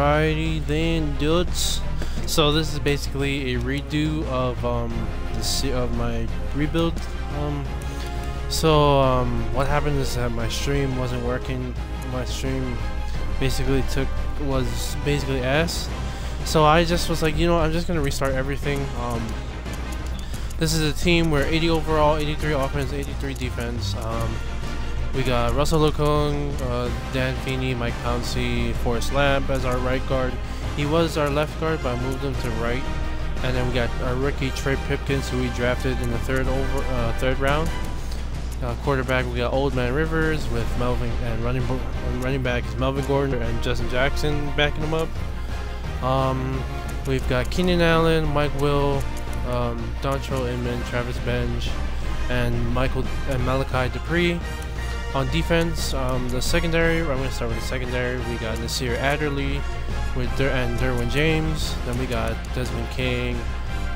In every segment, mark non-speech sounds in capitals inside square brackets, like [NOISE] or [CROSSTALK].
Alrighty then, dudes. So this is basically a redo of um the of my rebuild. Um, so um, what happened is that my stream wasn't working. My stream basically took was basically ass. So I just was like, you know, I'm just gonna restart everything. Um, this is a team where 80 overall, 83 offense, 83 defense. Um, we got Russell Okung, uh, Dan Feeney, Mike Pouncey, Forrest Lamp as our right guard. He was our left guard, but I moved him to right. And then we got our rookie Trey Pipkins, who we drafted in the third over uh, third round. Uh, quarterback, we got Old Man Rivers with Melvin, and running running back is Melvin Gordon and Justin Jackson backing him up. Um, we've got Keenan Allen, Mike Will, um, Dontrelle Inman, Travis Bench, and Michael and Malachi Dupre. On defense, um, the secondary, I'm going to start with the secondary. We got Nasir Adderley with Der and Derwin James. Then we got Desmond King,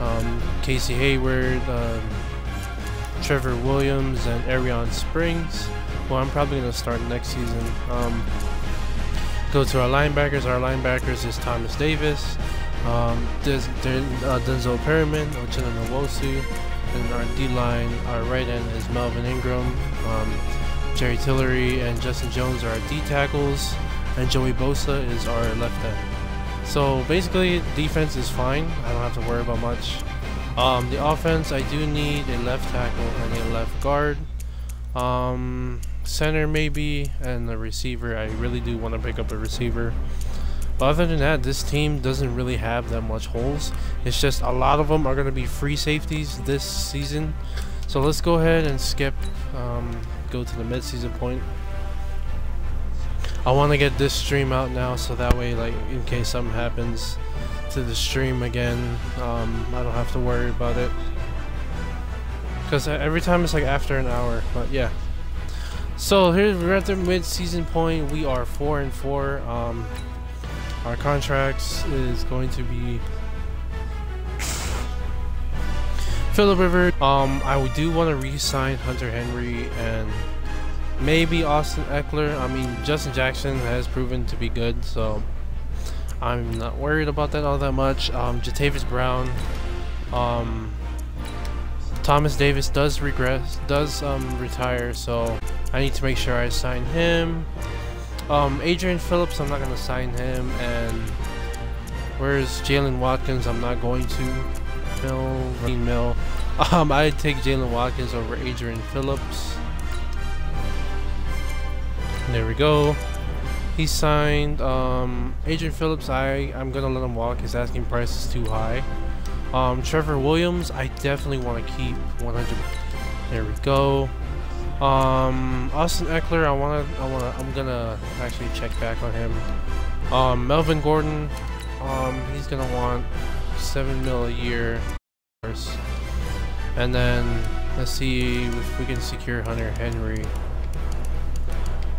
um, Casey Hayward, um, Trevor Williams, and Arrion Springs. Well, I'm probably going to start next season. Um, go to our linebackers. Our linebackers is Thomas Davis, um, Des uh, Denzel Perryman, Uchenna Nwosu, and our D-line, our right end is Melvin Ingram. Jerry Tillery and Justin Jones are our D tackles, and Joey Bosa is our left end. So basically, defense is fine. I don't have to worry about much. Um, the offense, I do need a left tackle and a left guard. Um, center maybe, and the receiver. I really do want to pick up a receiver. But other than that, this team doesn't really have that much holes. It's just a lot of them are going to be free safeties this season. So let's go ahead and skip um, go to the mid-season point. I want to get this stream out now so that way like in case something happens to the stream again um, I don't have to worry about it because every time it's like after an hour but yeah so here we're at the mid-season point we are four and four um, our contracts is going to be Philip River. Um, I do want to re-sign Hunter Henry and maybe Austin Ekeler. I mean, Justin Jackson has proven to be good, so I'm not worried about that all that much. Um, Jatavis Brown, um, Thomas Davis does regress, does um, retire, so I need to make sure I sign him. Um, Adrian Phillips, I'm not gonna sign him, and where's Jaylen Watkins? I'm not going to. Mill, Mill. [LAUGHS] Um, I'd take Jaylen Watkins over Adrian Phillips. There we go. He signed um, Adrian Phillips. I I'm gonna let him walk. His asking price is too high. Um, Trevor Williams. I definitely want to keep 100. There we go. Um, Austin Ekeler. I wanna I wanna I'm gonna actually check back on him. Um, Melvin Gordon. Um, he's gonna want seven mil a year. And then let's see if we can secure Hunter Henry.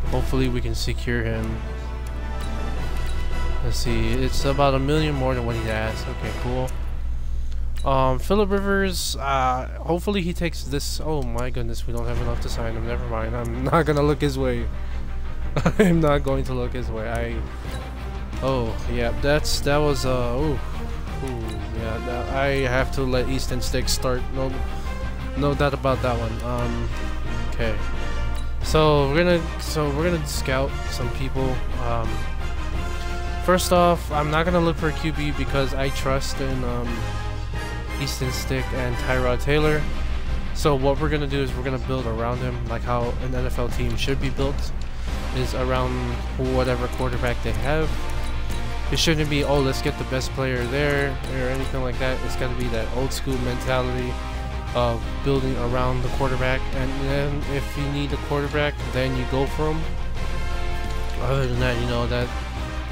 Hopefully we can secure him. Let's see, it's about a million more than what he asked. Okay, cool. Um, Philip Rivers, uh, hopefully he takes this. Oh my goodness, we don't have enough to sign him. Never mind. I'm not gonna look his way. [LAUGHS] I'm not going to look his way. I. Oh yeah, that's that was uh. Ooh, ooh yeah. I have to let Easton Stick start. No, no doubt about that one. Um, okay. So we're gonna so we're gonna scout some people. Um, first off, I'm not gonna look for a QB because I trust in um, Easton Stick and Tyrod Taylor. So what we're gonna do is we're gonna build around him, like how an NFL team should be built, is around whatever quarterback they have. It shouldn't be oh let's get the best player there or anything like that. It's gotta be that old school mentality of building around the quarterback. And then if you need a quarterback, then you go for him. Other than that, you know, that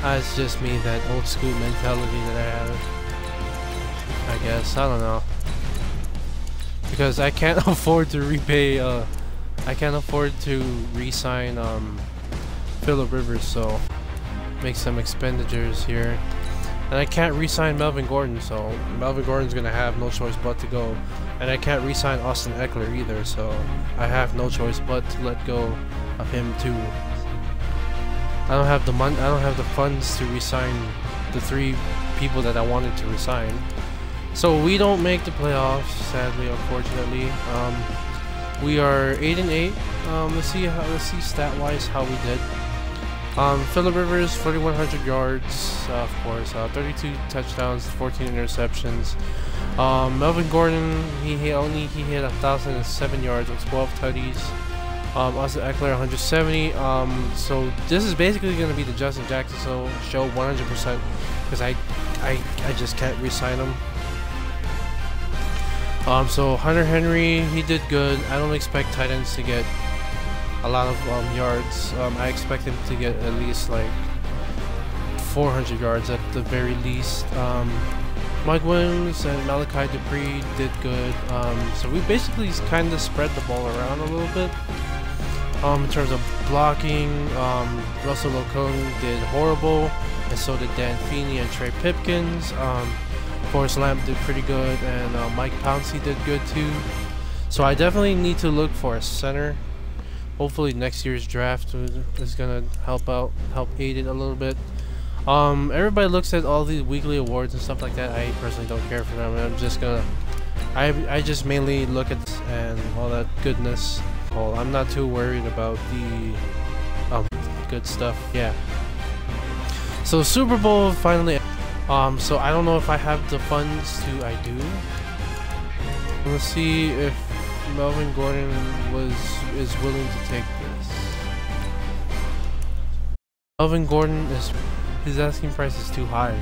that's just me, that old school mentality that I have. I guess. I don't know. Because I can't [LAUGHS] afford to repay, uh, I can't afford to re-sign, um, Philip Rivers, so make some expenditures here. And I can't re-sign Melvin Gordon, so Melvin Gordon's gonna have no choice but to go. And I can't re-sign Austin Ekeler either, so I have no choice but to let go of him too. I don't have the money. I don't have the funds to re-sign the three people that I wanted to resign. So we don't make the playoffs, sadly, unfortunately. Um, we are eight and eight. Um, let's see how let's see stat wise how we did. Um, Philip Rivers, 4,100 yards, uh, of course, uh, 32 touchdowns, 14 interceptions. Um, Melvin Gordon, he, he only he hit 1,007 yards with 12 tutties. Um, Austin Ekeler 170. Um, so this is basically going to be the Justin Jackson show 100% because I, I, I just can't re-sign him. Um, so Hunter Henry, he did good. I don't expect tight ends to get a lot of um, yards. Um, I expect him to get at least like 400 yards at the very least. Um, Mike Williams and Malachi Dupre did good. Um, so we basically kind of spread the ball around a little bit. Um, in terms of blocking, um, Russell Okung did horrible, and so did Dan Feeney and Trey Pipkins. Forrest Lamp did pretty good, and uh, Mike Pouncey did good too. So I definitely need to look for a center hopefully next year's draft is gonna help out, help aid it a little bit. Um, everybody looks at all these weekly awards and stuff like that. I personally don't care for them. I'm just gonna, I I just mainly look at and all that goodness. Well, I'm not too worried about the um good stuff. Yeah. So Super Bowl finally. Um, so I don't know if I have the funds to. I do. Let's see if Melvin Gordon was is willing to take this. Melvin Gordon is his asking price is too high.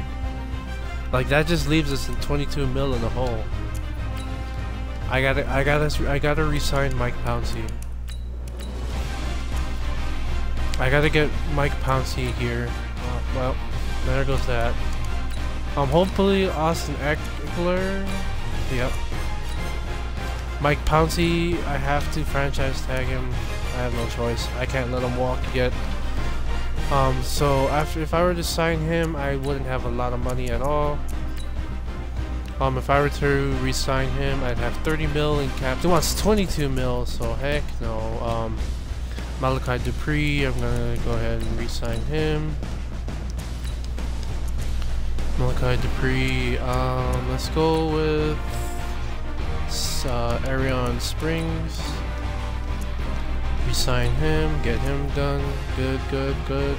Like that just leaves us in 22 mil in the hole. I gotta, I gotta, I gotta resign Mike Pouncey. I gotta get Mike Pouncey here. Uh, well, there goes that. Um, hopefully Austin Ekeler. Yep. Mike Pouncey, I have to franchise tag him. I have no choice. I can't let him walk yet. Um, so after if I were to sign him, I wouldn't have a lot of money at all. Um, if I were to re-sign him, I'd have 30 mil in cap. He wants 22 mil, so heck no. Um, Malachi Dupre, I'm gonna go ahead and re-sign him. Malachi Dupre, um, let's go with uh, Arrion Springs. Resign him, get him done. Good, good, good.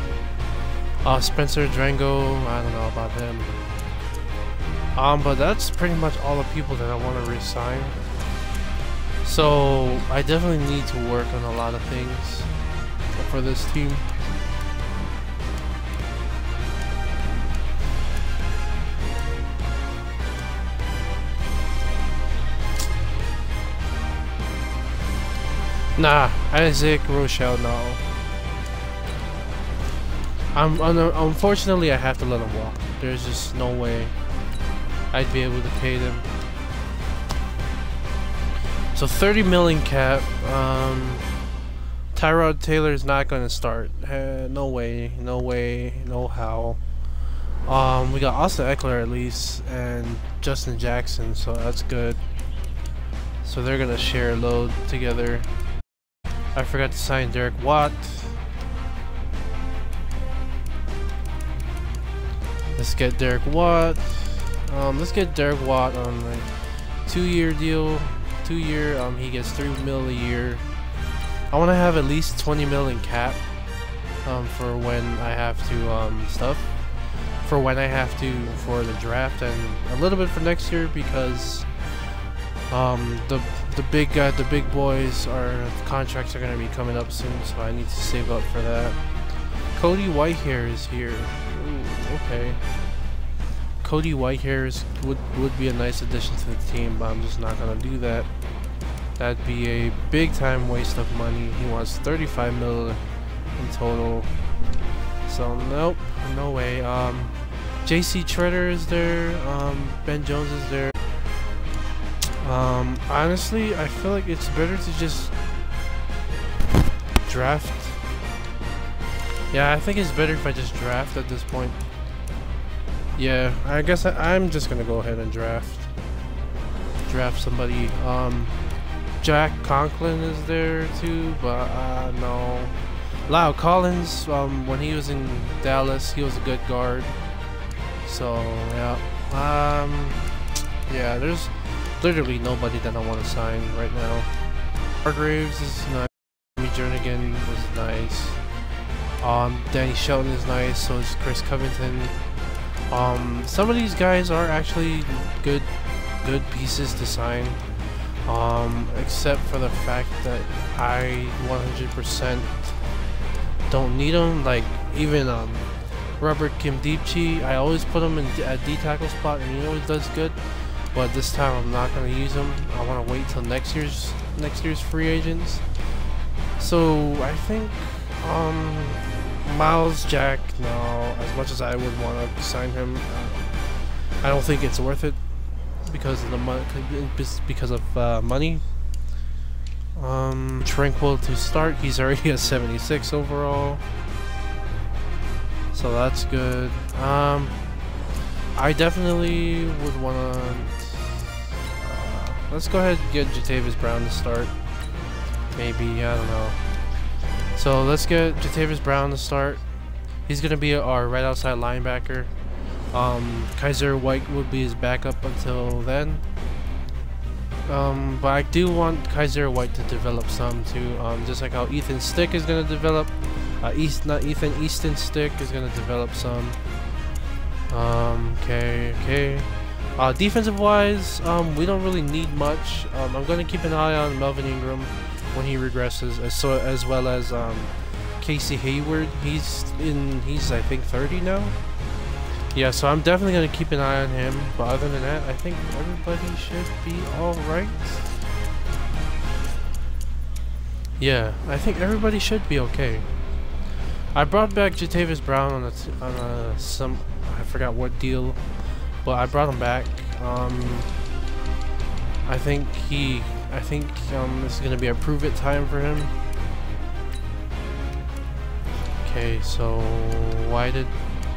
Uh, Spencer Drango, I don't know about him. Um, but that's pretty much all the people that I want to resign. So, I definitely need to work on a lot of things for this team. Nah, Isaac Rochell, no. I'm unfortunately I have to let him walk. There's just no way I'd be able to pay them. So 30 million cap. Um, Tyrod Taylor is not going to start. Uh, no way, no way, no how. Um, we got Austin Ekeler at least and Justin Jackson, so that's good. So they're gonna share a load together. I forgot to sign Derek Watt. Let's get Derek Watt. Um, let's get Derek Watt on a two-year deal. Two-year, um, he gets three mil a year. I want to have at least 20 mil in cap, um, for when I have to, um, stuff. For when I have to for the draft and a little bit for next year because, um, the the big guy, the big boys are contracts are gonna be coming up soon, so I need to save up for that. Cody Whitehair is here. Ooh, okay. Cody Whitehair is, would would be a nice addition to the team, but I'm just not gonna do that. That'd be a big time waste of money. He wants 35 mil in total. So nope, no way. Um, J.C. Tretter is there. Um, Ben Jones is there. Um, honestly, I feel like it's better to just draft. Yeah, I think it's better if I just draft at this point. Yeah, I guess I, am just gonna go ahead and draft. Draft somebody. Um, Jack Conklin is there too, but uh, no. La'el Collins, um, when he was in Dallas, he was a good guard. So yeah, um, yeah. There's literally nobody that I want to sign right now. Hargraves is nice. Jimmy Jernigan was nice. Um, Danny Shelton is nice. So is Chris Covington. Um, some of these guys are actually good, good pieces to sign. Um, except for the fact that I 100% don't need them. Like even um, Robert Nkemdiche, I always put him in at D tackle spot, and he always does good. But this time I'm not gonna use them. I want to wait till next year's next year's free agents. So I think um, Myles Jack. No, as much as I would want to sign him, uh, I don't think it's worth it because of the money, because of uh, money. Um, Tranquill to start. He's already [LAUGHS] a 76 overall, so that's good. Um, I definitely would want to. Let's go ahead and get Jatavis Brown to start. Maybe I don't know. So let's get Jatavis Brown to start. He's gonna be our right outside linebacker. Um, Kyzir White will be his backup until then. Um, but I do want Kyzir White to develop some too. Um, just like how Ethan Stick is gonna develop. Uh, East, not Ethan Easton Stick is gonna develop some. Um, okay, okay. Uh, defensive wise, um, we don't really need much. Um, I'm gonna keep an eye on Melvin Ingram when he regresses, as so as well as um, Casey Hayward. He's in. He's I think 30 now. Yeah, so I'm definitely going to keep an eye on him, but other than that, I think everybody should be alright. Yeah, I think everybody should be okay. I brought back Jatavis Brown on a, on a, some, I forgot what deal, but I brought him back. Um, I think he, I think um, this is to be a prove it time for him. Okay, so why did,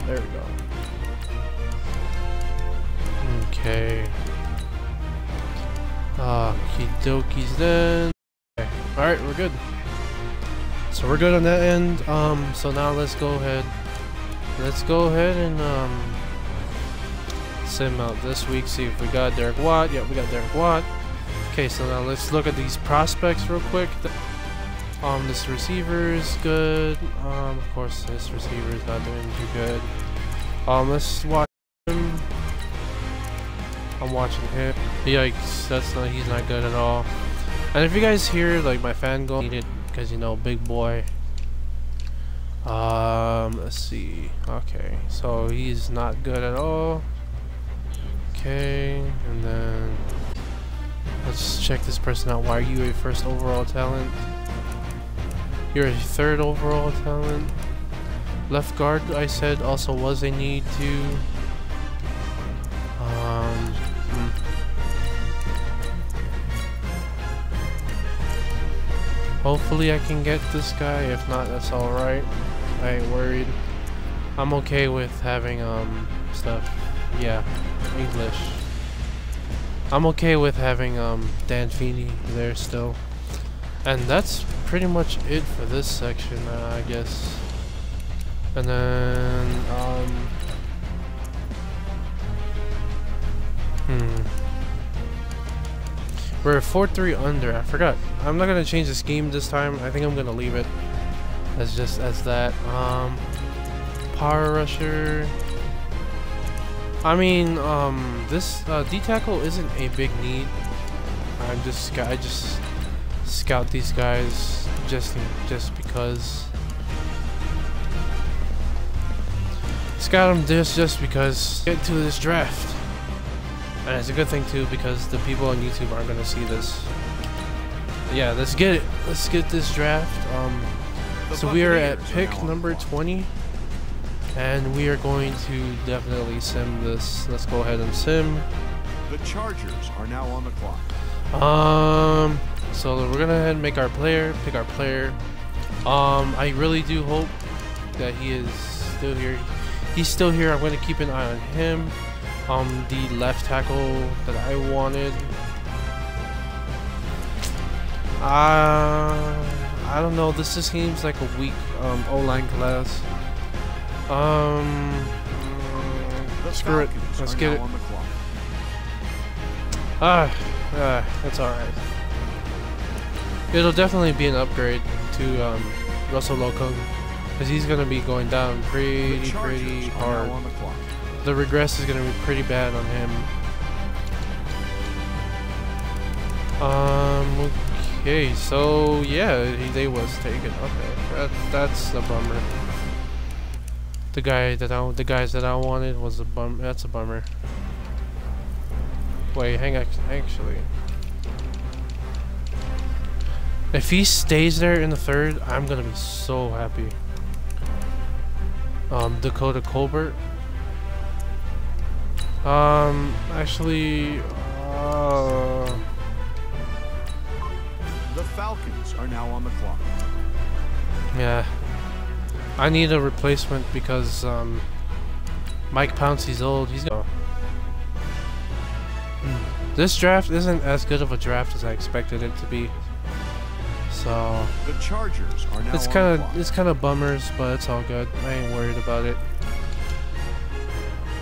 there we go. Okay. Okie dokies then. Okay. Alright, we're good. So we're good on that end. Um, so now let's go ahead. Let's go ahead and um sim out this week, see if we got Derek Watt. Yeah, we got Derek Watt. Okay, so now let's look at these prospects real quick. Um, this receiver is good. Um, of course, this receiver is not doing too good. Um, let's watch him. I'm watching him. Yikes, that's not, he's not good at all. And if you guys hear like my fan go needed because you know big boy. Um, let's see. Okay, so he's not good at all. Okay, and then let's check this person out. Why are you a first overall talent? You're a third overall talent. Left guard, I said, also was a need to. Um, hmm. Hopefully I can get this guy. If not, that's alright. I ain't worried. I'm okay with having um stuff. Yeah, English. I'm okay with having um Dan Feeney there still. And that's pretty much it for this section, uh, I guess. And then, um... Hmm. We're 4-3 under. I forgot. I'm not gonna change the scheme this time. I think I'm gonna leave it as just as that. Um, power rusher. I mean, um, this uh, D tackle isn't a big need. I'm just I just scout these guys just just because. Scout them just just because get to this draft. And it's a good thing too because the people on YouTube aren't gonna see this. Yeah, let's get it. Let's get this draft. Um, so we are at pick number 20. And we are going to definitely sim this. Let's go ahead and sim. The Chargers are now on the clock. Um, so we're gonna ahead and make our player, pick our player. Um, I really do hope that he is still here. He's still here. I'm gonna keep an eye on him. Um, the left tackle that I wanted. Uh, I don't know. This just seems like a weak um, O-line class. Um, Screw it. Let's get it. on the clock. Ah, ah, that's alright. It'll definitely be an upgrade to um, Russell Locum. Because he's going to be going down pretty, pretty hard. on the clock. The regress is going to be pretty bad on him. Um, okay, so yeah, he, they was taken. Okay, that, that's a bummer. The guy that I, the guys that I wanted was a bum. That's a bummer. Wait, hang on, actually. If he stays there in the third, I'm gonna be so happy. Um, Dakota Colbert. Um, actually, uh, The Falcons are now on the clock. yeah. I need a replacement because, um, Mike Pouncey's old. He's gonna. This draft isn't as good of a draft as I expected it to be. So, The Chargers are now it's kind of it's kind of bummers, but it's all good. I ain't worried about it.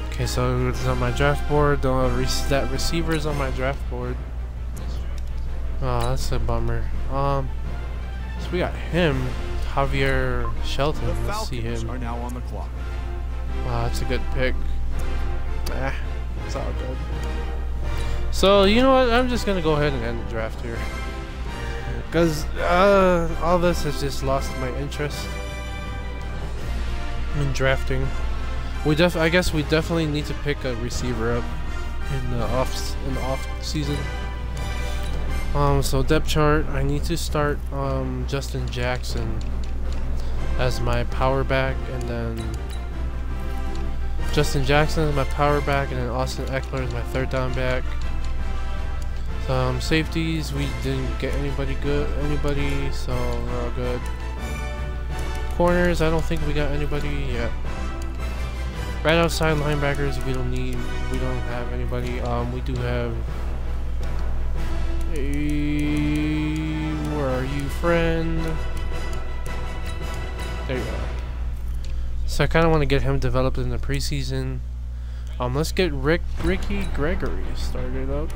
Okay, so it's on my draft board. That receiver's on my draft board. Oh, that's a bummer. Um, so we got him, Javier Shelton. The Let's see him. Are now on the clock. Wow, that's a good pick. Ah, it's all good. So, you know what? I'm just going to go ahead and end the draft here. Because uh, all this has just lost my interest in drafting. We def I guess we definitely need to pick a receiver up in the off in the off season. Um, so depth chart, I need to start um Justin Jackson as my power back, and then Justin Jackson is my power back, and then Austin Ekeler is my third down back. Um, safeties, we didn't get anybody good, anybody, so we're all good. Corners, I don't think we got anybody yet. Right outside linebackers, we don't need, we don't have anybody. Um, we do have a, where are you, friend? There you are. So I kind of want to get him developed in the preseason. Um, let's get Rick Ricky Gregory started up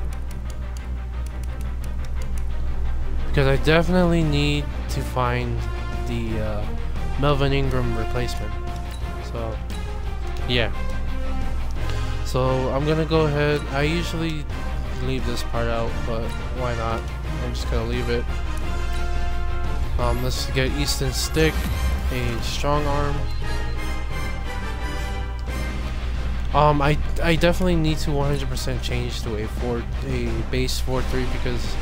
because I definitely need to find the uh, Melvin Ingram replacement. So yeah. So I'm gonna go ahead. I usually leave this part out, but why not? I'm just gonna leave it. Um, let's get Easton Stick, a strong arm. Um, I I definitely need to 100% change to a four a base 4-3 because,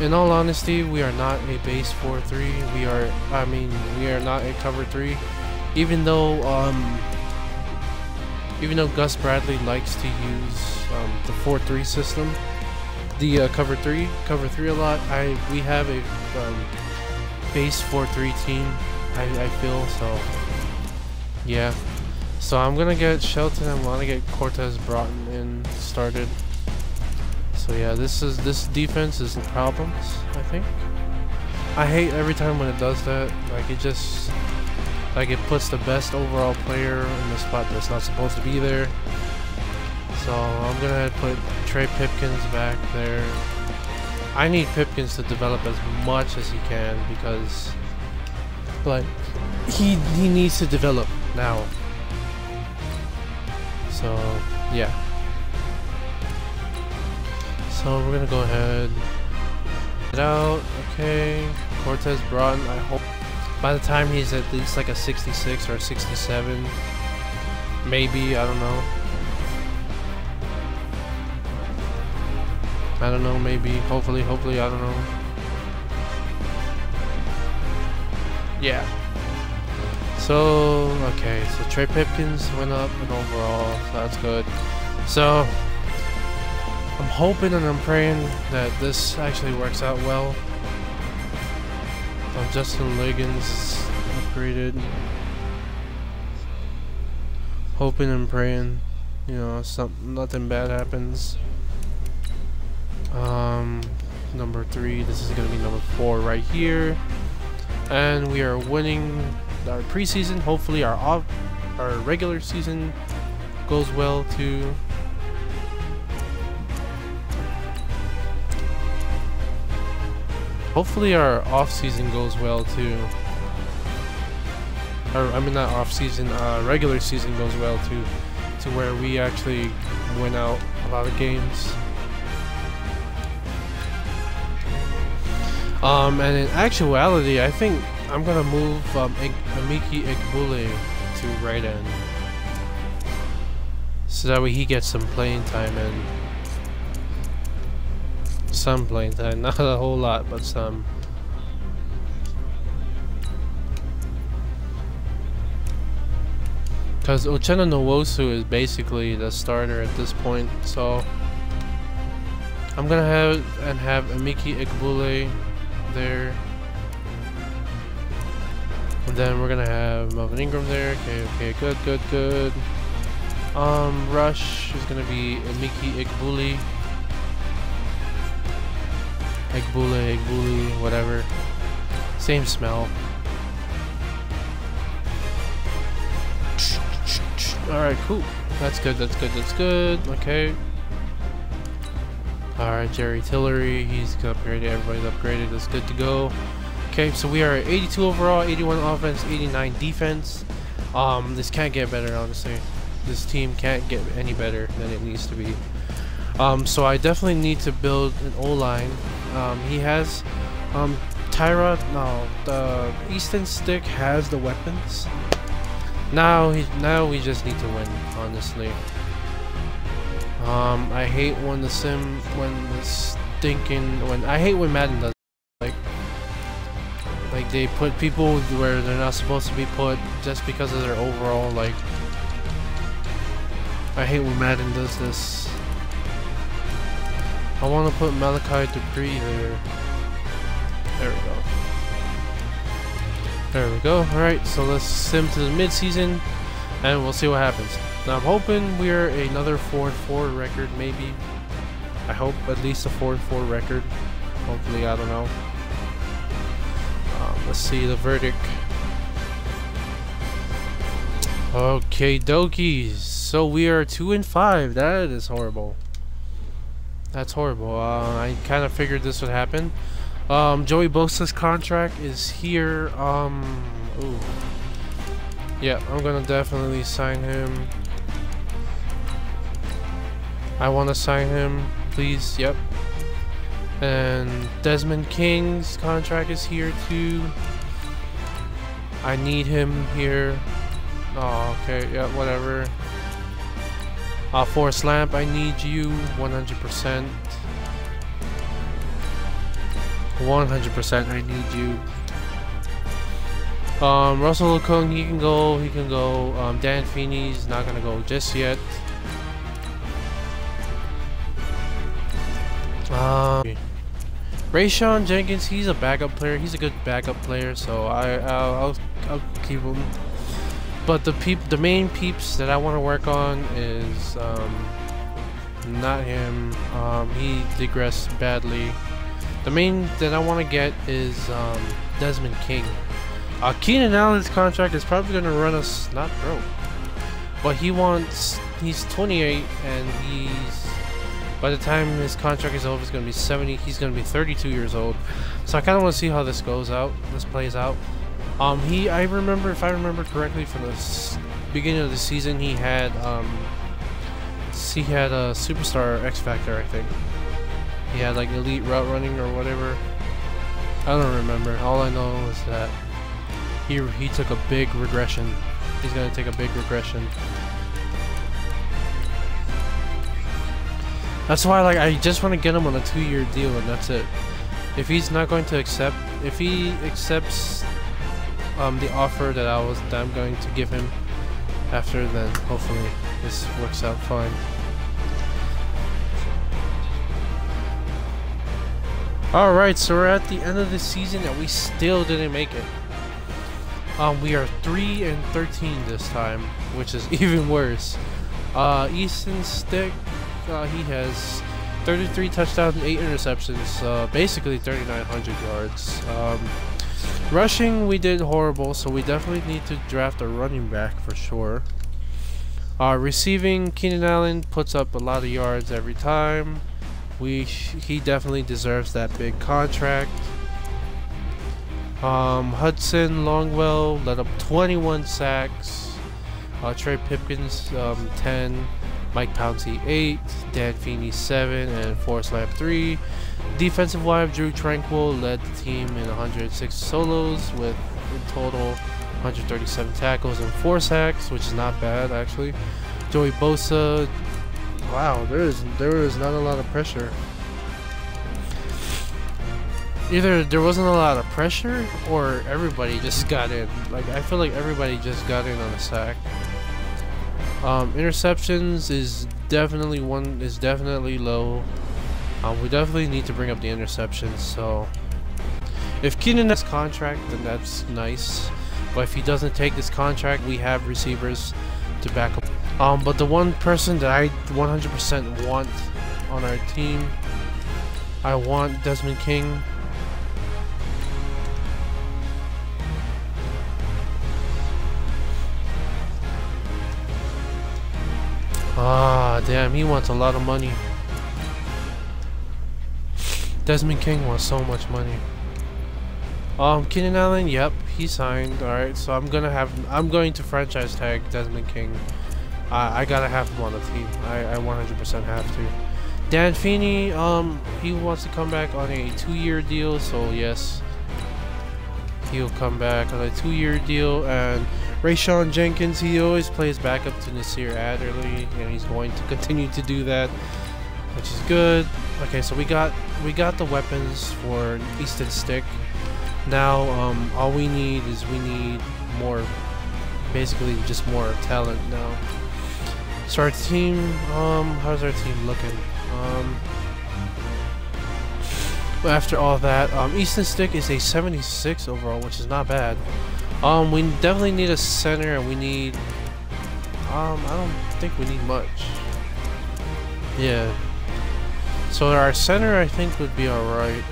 in all honesty, we are not a base 4-3. We are I mean we are not a cover three, even though um even though Gus Bradley likes to use um, the 4-3 system, the uh, cover three cover three a lot. I we have a um, base 4-3 team. I I feel so. Yeah. So I'm gonna get Shelton. I'm gonna get Cortez Broughton in started. So yeah, this is this defense is the problems. I think. I hate every time when it does that. Like it just like it puts the best overall player in the spot that's not supposed to be there. So I'm gonna put Trey Pipkins back there. I need Pipkins to develop as much as he can because like he he needs to develop now. So, yeah. So we're gonna go ahead. Get out. Okay. Cortez Broughton. I hope by the time he's at least like a 66 or a 67, maybe I don't know. I don't know. Maybe. Hopefully. Hopefully. I don't know. Yeah. So, okay, so Trey Pipkins went up in overall, so that's good. So, I'm hoping and I'm praying that this actually works out well. Um, Justin Liggins upgraded. Hoping and praying, you know, some nothing bad happens. Um, number three, this is gonna be number four right here and we are winning our preseason. Hopefully, our off, our regular season goes well too. Hopefully our off season goes well too. Or I mean not off season, uh, regular season goes well too, to where we actually win out a lot of games. Um, and in actuality, I think I'm gonna move um, Emeke Egbule to right end, so that way he gets some playing time and some playing time, [LAUGHS] not a whole lot, but some. Because Uchenna Nwosu is basically the starter at this point, so I'm gonna have and have Emeke Egbule there. And then we're gonna have Melvin Ingram there. Okay, okay, good, good, good. Um, Rush is gonna be Miki Egbule. Egbule, Egbule, whatever. Same smell. Alright, cool. That's good, that's good, that's good. Okay. Alright, Jerry Tillery, he's upgraded, everybody's upgraded, that's good to go. Okay, so we are 82 overall, 81 offense, 89 defense. Um, this can't get better, honestly. This team can't get any better than it needs to be. Um, so I definitely need to build an O-line. Um, he has, um, Tyra, no, the Easton Stick has the weapons. Now he, now we just need to win, honestly. Um, I hate when the sim, when the stinking, when, I hate when Madden does, like, like they put people where they're not supposed to be put just because of their overall, like, I hate when Madden does this. I want to put Malachi Dupre there. There we go. There we go. Alright, so let's sim to the mid-season, and we'll see what happens. Now I'm hoping we're another 4-4 record, maybe. I hope at least a 4-4 record. Hopefully, I don't know. Um, let's see the verdict. Okay, dokies. So we are 2 and 5. That is horrible. That's horrible. Uh, I kind of figured this would happen. Um, Joey Bosa's contract is here. Um, ooh. Yeah, I'm gonna definitely sign him. I want to sign him, please. Yep. And Desmond King's contract is here too. I need him here. Oh, okay. Yeah, whatever. Uh, Forrest Lamp, I need you 100%. 100% I need you. Um, Russell Okung, he can go, he can go. Um, Dan Feeney's not gonna go just yet. Um, Rayshawn Jenkins, he's a backup player. He's a good backup player, so I, I'll, I'll, I'll keep him. But the peep, the main peeps that I want to work on is um, not him. Um, he digressed badly. The main that I want to get is um, Desmond King. Uh, Keenan Allen's contract is probably going to run us not broke, but he wants. He's 28 and he's. By the time his contract is over, he's going to be 70. He's going to be 32 years old. So I kind of want to see how this goes out. This plays out. Um, he, I remember, if I remember correctly, from the beginning of the season, he had, um, he had a superstar X Factor, I think. He had like elite route running or whatever. I don't remember. All I know is that he he took a big regression. He's gonna take a big regression. That's why, like, I just want to get him on a two-year deal, and that's it. If he's not going to accept, if he accepts um, the offer that I was that I'm going to give him after, then hopefully this works out fine. Alright, so we're at the end of the season and we still didn't make it. Um, we are 3 and 13 this time, which is [LAUGHS] even worse. Uh, Easton Stick, uh, he has 33 touchdowns and 8 interceptions, uh, basically 3,900 yards. Um, Rushing, we did horrible, so we definitely need to draft a running back for sure. Uh, receiving, Keenan Allen puts up a lot of yards every time. We he definitely deserves that big contract. Um, Hudson Longwell led up 21 sacks. Uh, Trey Pipkins um, 10. Mike Pouncey 8. Dan Feeney 7. And Forrest Lamp 3. Defensive line Drue Tranquill led the team in 106 solos with in total 137 tackles and 4 sacks, which is not bad actually. Joey Bosa, wow, there is there is not a lot of pressure. Either there wasn't a lot of pressure or everybody just got in. Like I feel like everybody just got in on a sack. Um, interceptions is definitely one is definitely low. Um, we definitely need to bring up the interceptions. So if Keenan has contract, then that's nice. But if he doesn't take this contract, we have receivers to back up. Um, but the one person that I 100% want on our team, I want Desmond King. Ah, damn, he wants a lot of money. Desmond King wants so much money. Um, Keenan Allen, yep, he signed. All right, so I'm gonna have, I'm going to franchise tag Desmond King. I gotta have him on the team. I, I 100% have to. Dan Feeney, um, he wants to come back on a two-year deal, so yes, he'll come back on a two-year deal. And Rayshawn Jenkins, he always plays backup to Nasir Adderley, and he's going to continue to do that, which is good. Okay, so we got we got the weapons for Easton Stick. Now, um, all we need is we need more, basically just more talent now. So our team, um, how's our team looking? Um, after all that, um, Easton Stick is a 76 overall, which is not bad. Um, we definitely need a center, and we need, um, I don't think we need much. Yeah. So our center, I think, would be alright.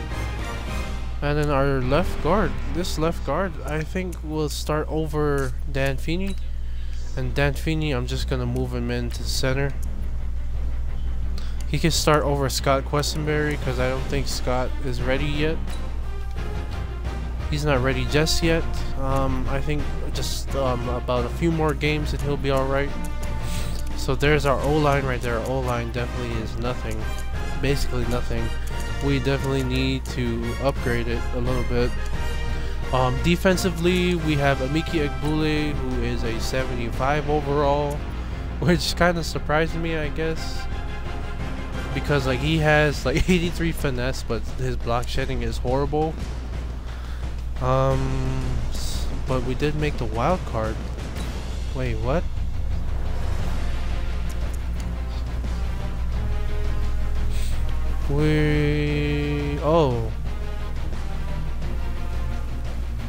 And then our left guard, this left guard, I think will start over Dan Feeney. And Dan Feeney, I'm just gonna move him into center. He can start over Scott Quessenberry because I don't think Scott is ready yet. He's not ready just yet. Um, I think just um, about a few more games and he'll be alright. So there's our O-line right there. O-line definitely is nothing. Basically nothing. We definitely need to upgrade it a little bit. Um, defensively, we have Emeke Egbule, who is a 75 overall, [LAUGHS] which kind of surprised me, I guess. Because like he has like [LAUGHS] 83 finesse, but his block shedding is horrible. Um, but we did make the wild card. Wait, what? We oh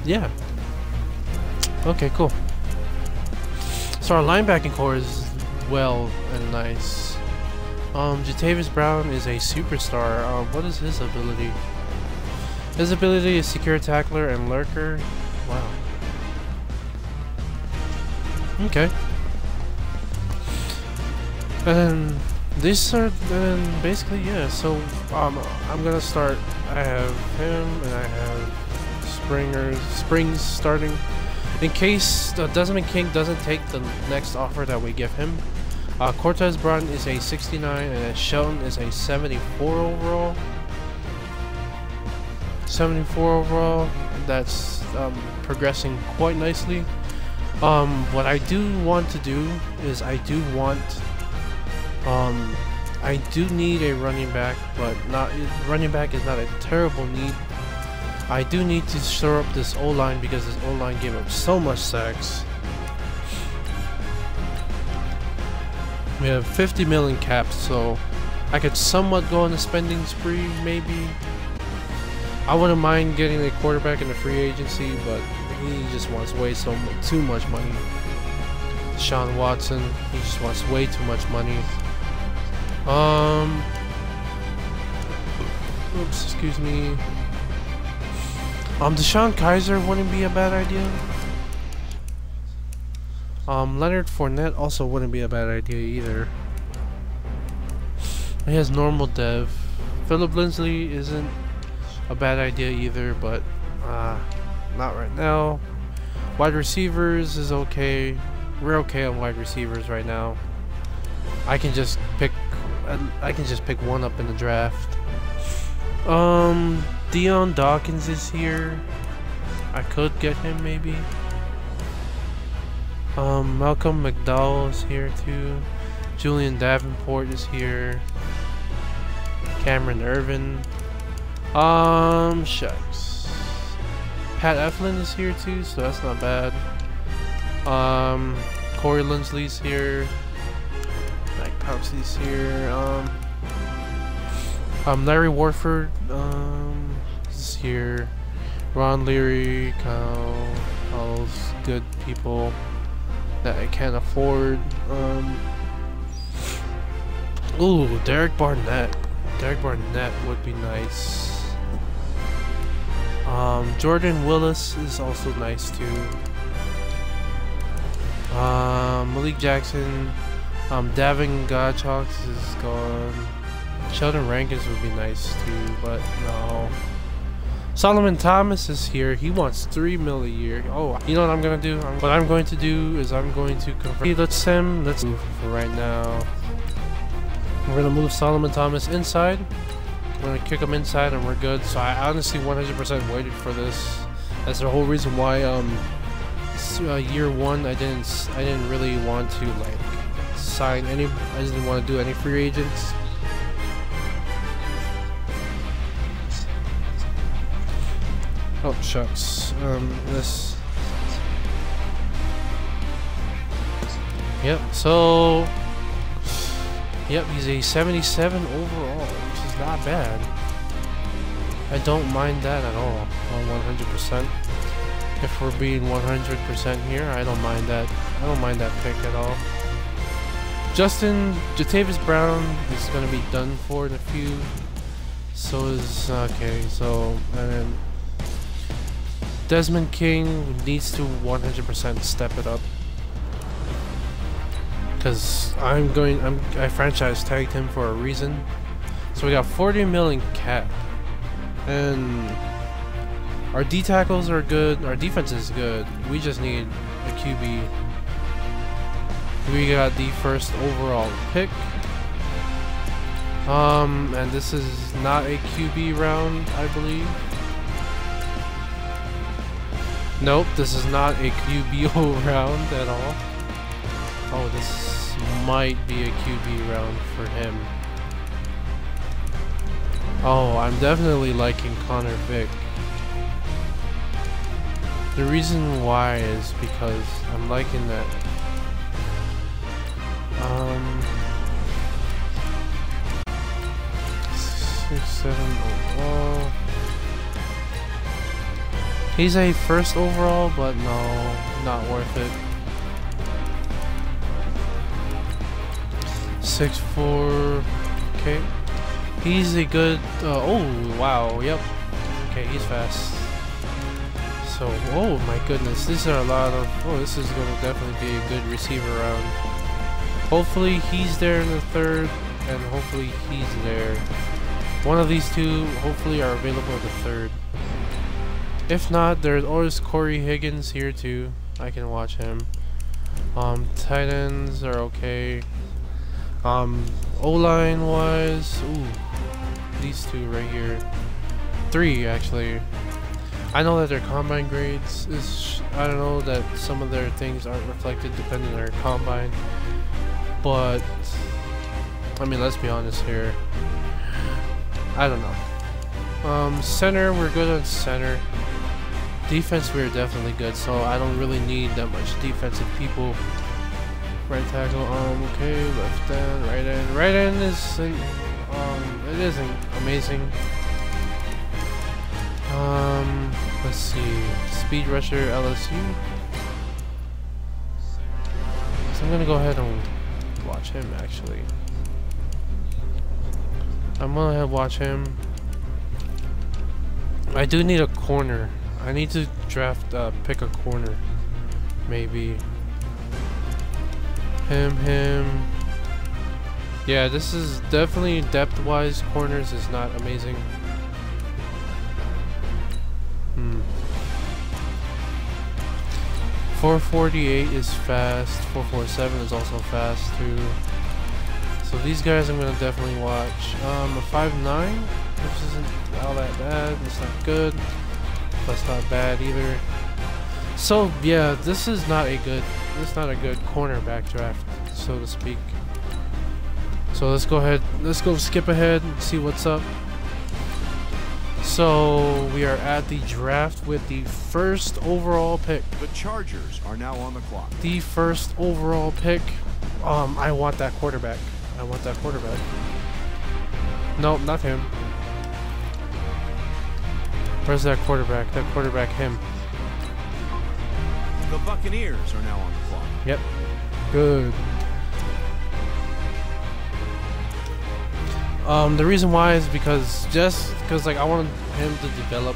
yeah. Okay, cool. So our linebacking core is well and nice. Um, Jatavis Brown is a superstar. Um, what is his ability? His ability is secure tackler and lurker. Wow. Okay. And these are then basically yeah. So um, I'm gonna start. I have him and I have Springers Springs starting. In case uh, Desmond King doesn't take the next offer that we give him, uh, Cortez Brown is a 69 and Shelton is a 74 overall. 74 overall. That's um, progressing quite nicely. Um, what I do want to do is I do want, um, I do need a running back, but not running back is not a terrible need. I do need to shore up this O line because this O line gave up so much sacks. We have 50 million caps, so I could somewhat go on a spending spree, maybe. I wouldn't mind getting a quarterback in the free agency, but he just wants way so too much money. Sean Watson, he just wants way too much money. Um, oops, excuse me. Um, DeShone Kizer wouldn't be a bad idea. Um, Leonard Fournette also wouldn't be a bad idea either. He has normal dev. Phillip Lindsay isn't a bad idea either, but uh, not right now. Wide receivers is okay. We're okay on wide receivers right now. I can just pick. I can just pick one up in the draft. Um, Dion Dawkins is here. I could get him maybe. Um, Malcolm McDowell is here too. Julian Davenport is here. Cameron Erving. Um, shucks. Pat Elflein is here too, so that's not bad. Um, Corey Linsley's here. Mike Pouncey's here. Um, um, Larry Warford um, is here. Ron Leary, Kyle, all those good people that I can't afford. Um, ooh, Derek Barnett. Derek Barnett would be nice. Um, Jordan Willis is also nice too. Um, Malik Jackson. Um, Davon Godchaux is gone. Sheldon Rankins would be nice too, but no. Solomon Thomas is here. He wants three mil a year. Oh, you know what I'm gonna do? I'm, what I'm going to do is I'm going to convert. Let's him. Let's move for right now. We're gonna move Solomon Thomas inside. Gonna kick him inside, and we're good. So I honestly 100% waited for this. That's the whole reason why um uh, year one I didn't I didn't really want to like sign any. I didn't want to do any free agents. Oh shucks. Um, this. Yep. So. Yep, he's a 77 overall, not bad. I don't mind that at all. 100%. If we're being 100% here, I don't mind that. I don't mind that pick at all. Justin Jatavis Brown is gonna be done for in a few. So is okay. So and then Desmond King needs to 100% step it up. Because I'm going, I'm, I franchise tagged him for a reason. So we got 40 million cap. And our D tackles are good, our defense is good. We just need a QB. We got the first overall pick. Um, and this is not a QB round, I believe. Nope, this is not a QBO [LAUGHS] round at all. Oh, this might be a QB round for him. Oh, I'm definitely liking Connor Vick. The reason why is because I'm liking that. Um, six, seven, oh. He's a first overall, but no, not worth it. Six four. Okay. He's a good. Uh, oh wow. Yep. Okay, he's fast. So, oh my goodness, these are a lot of. Oh, this is gonna definitely be a good receiver round. Hopefully he's there in the third, and hopefully he's there. One of these two, hopefully, are available in the third. If not, there's always Corey Higgins here too. I can watch him. Um, Titans are okay. Um, O-line wise, ooh, these two right here. Three actually. I know that their combine grades is, I don't know that some of their things aren't reflected depending on their combine. But, I mean, let's be honest here. I don't know. Um, center, we're good on center. Defense, we're definitely good, so I don't really need that much defensive people. Right tackle, um, okay, left end, right end. Right end is, um, it isn't amazing. Um, let's see. Speed Rusher LSU. So I'm gonna go ahead and watch him, actually. I'm gonna watch him. I do need a corner. I need to draft, uh, pick a corner. Maybe. Him, him. Yeah, this is definitely depth-wise. Corners is not amazing. Hmm. 448 is fast. 447 is also fast too. So these guys I'm gonna definitely watch. Um, a 5'9", which isn't all that bad. It's not good. That's not bad either. So yeah, this is not a good. This is not a good cornerback draft, so to speak. So let's go ahead, let's go skip ahead and see what's up. So we are at the draft with the first overall pick. The Chargers are now on the clock. The first overall pick. Um, I want that quarterback. I want that quarterback. No, not him. Where's that quarterback? That quarterback, him. The Buccaneers are now on the clock. Yep. Good. Um, the reason why is because just because like I want him to develop.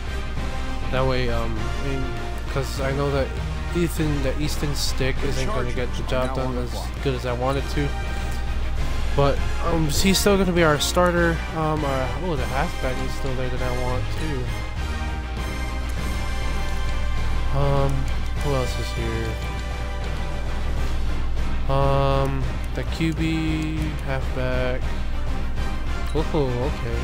That way, um, I mean, because I know that Ethan, that Easton Stick isn't going to get the job done as good as I wanted to. But um, he's still going to be our starter. Um, our, oh, the halfback is still there that I want too. Um, who else is here? Um, the QB halfback. Oh, okay.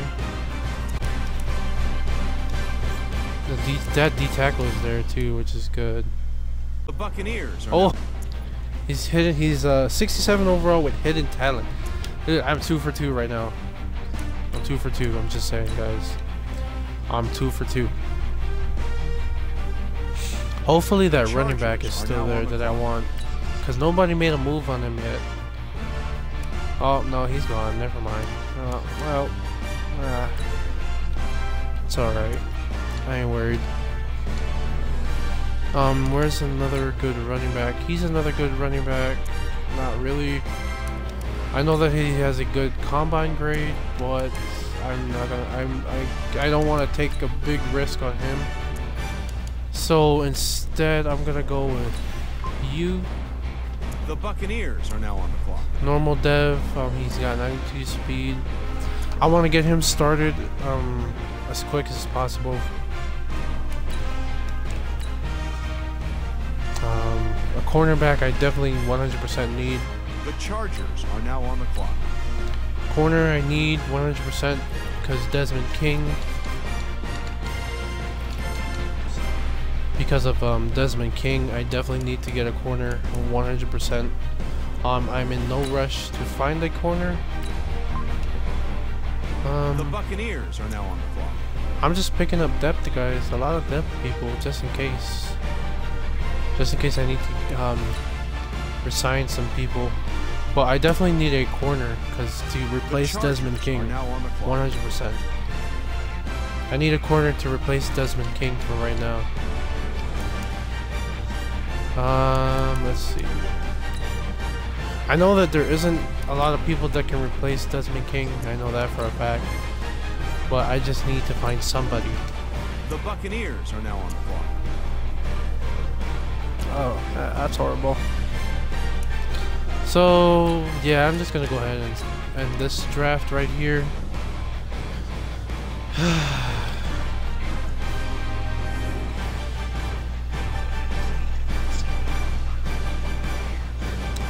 The D that D tackle is there too, which is good. The Buccaneers. oh, he's hidden. He's uh 67 overall with hidden talent. Dude, I'm two for two right now. I'm two for two. I'm just saying, guys. I'm two for two. Hopefully that running back is still there that I want, cause nobody made a move on him yet. Oh no, he's gone. Never mind. Uh, well, uh, it's alright. I ain't worried. Um, where's another good running back? He's another good running back. Not really. I know that he has a good combine grade, but I'm not gonna. I'm. I. I don't want to take a big risk on him. So instead, I'm gonna go with you. The Buccaneers are now on the clock. Normal dev. Um, he's got 92 speed. I want to get him started um, as quick as possible. Um, a cornerback I definitely 100% need. The Chargers are now on the clock. Corner I need 100% because Desmond King. Because of um, Desmond King, I definitely need to get a corner 100%. Um, I'm in no rush to find a corner. Um, the Buccaneers are now on the clock. I'm just picking up depth, guys. A lot of depth people, just in case. Just in case I need to um, resign some people. But I definitely need a corner because to replace Desmond King, 100%. I need a corner to replace Desmond King for right now. Um, let's see. I know that there isn't a lot of people that can replace Desmond King. I know that for a fact. But I just need to find somebody. The Buccaneers are now on the clock. Oh, that's horrible. So, yeah, I'm just going to go ahead and end this draft right here. [SIGHS] [SIGHS] [SIGHS]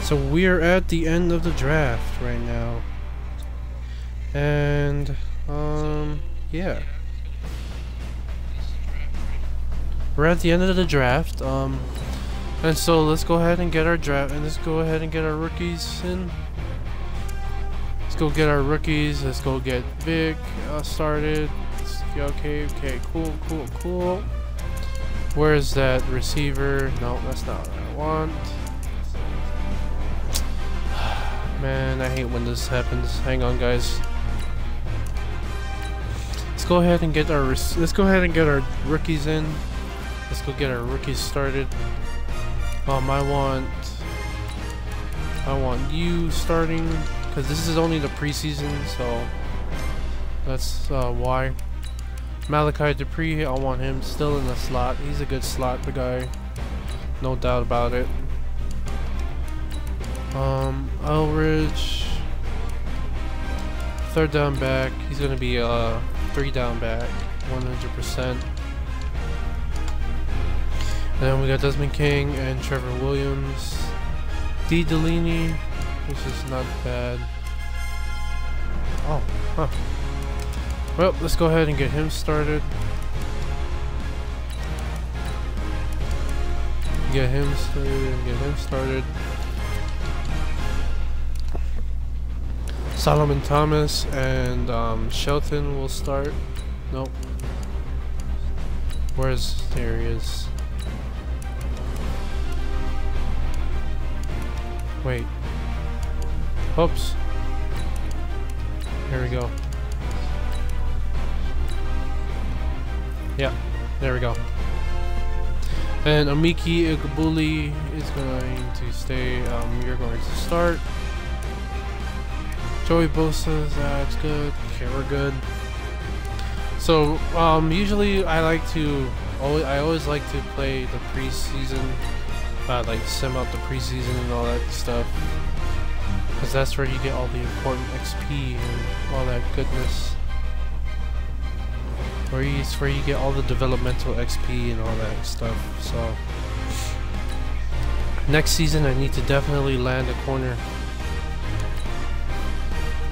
So we're at the end of the draft right now. And, um, yeah. We're at the end of the draft, um, and so let's go ahead and get our draft, and let's go ahead and get our rookies in. Let's go get our rookies, let's go get Vic uh, started. Okay, okay, cool, cool, cool. Where's that receiver? No, that's not what I want. Man, I hate when this happens. Hang on, guys. Let's go ahead and get our let's go ahead and get our rookies in. Let's go get our rookies started. Um, I want I want you starting because this is only the preseason, so that's uh, why. Malachi Dupre, I want him still in the slot. He's a good slot, the guy. No doubt about it. Um, Elridge. Third down back. He's gonna be uh three down back, 100%. And then we got Desmond King and Trevor Williams. D. Delaney, which is not bad. Oh, huh. Well, let's go ahead and get him started. Get him started, get him started. Solomon Thomas and um, Shelton will start. Nope. Where's there he is? Wait. Oops. Here we go. Yeah, there we go. And Emeke Egbule is going to stay. Um, you're going to start. Joey Bosa, that's good. Okay, we're good. So, um, usually I like to, always, I always like to play the preseason, uh, like sim out the preseason and all that stuff. Because that's where you get all the important XP and all that goodness. Where you, it's where you get all the developmental XP and all that stuff, so. Next season I need to definitely land a corner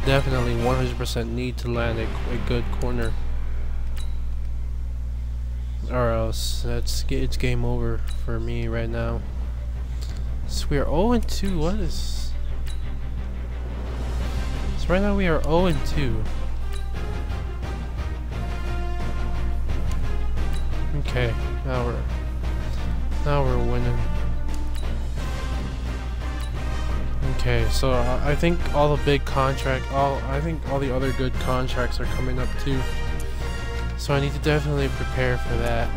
definitely 100% need to land a, a, good corner. Or else that's it's game over for me right now. So we are 0 and 2 what is? So right now we are 0 and 2 okay now we're now we're winning Okay, so I think all the big contract, all I think all the other good contracts are coming up too. So I need to definitely prepare for that.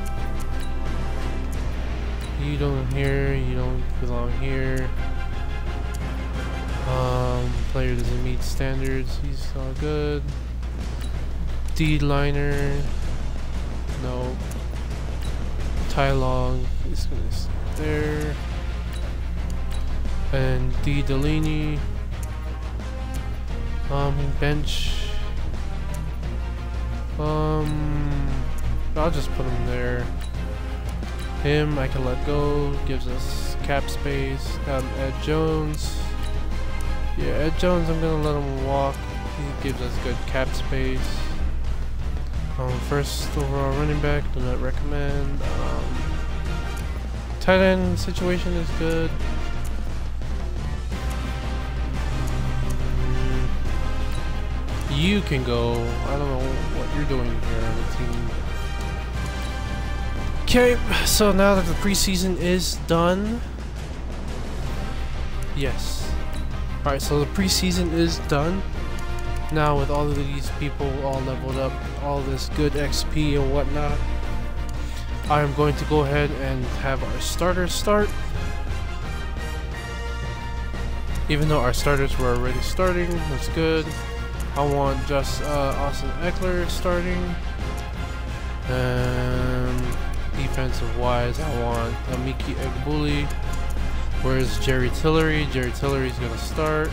You don't here, you don't belong here. Um, player doesn't meet standards, he's all good. D-liner, no. Ty Long is gonna there and D. Delaney. Um bench. Um I'll just put him there. Him I can let go. Gives us cap space. Um, Ed Jones. Yeah Ed Jones I'm gonna let him walk. He gives us good cap space. Um, first overall running back do not recommend. Um, tight end situation is good you can go. I don't know what you're doing here on the team. Okay, so now that the preseason is done. Yes. Alright, so the preseason is done. Now with all of these people all leveled up, all this good XP and whatnot, I am going to go ahead and have our starters start. Even though our starters were already starting, that's good. I want just uh, Austin Ekeler starting. Um, defensive wise, I want Emeke Egbule. Where's Jerry Tillery? Jerry Tillery's gonna start.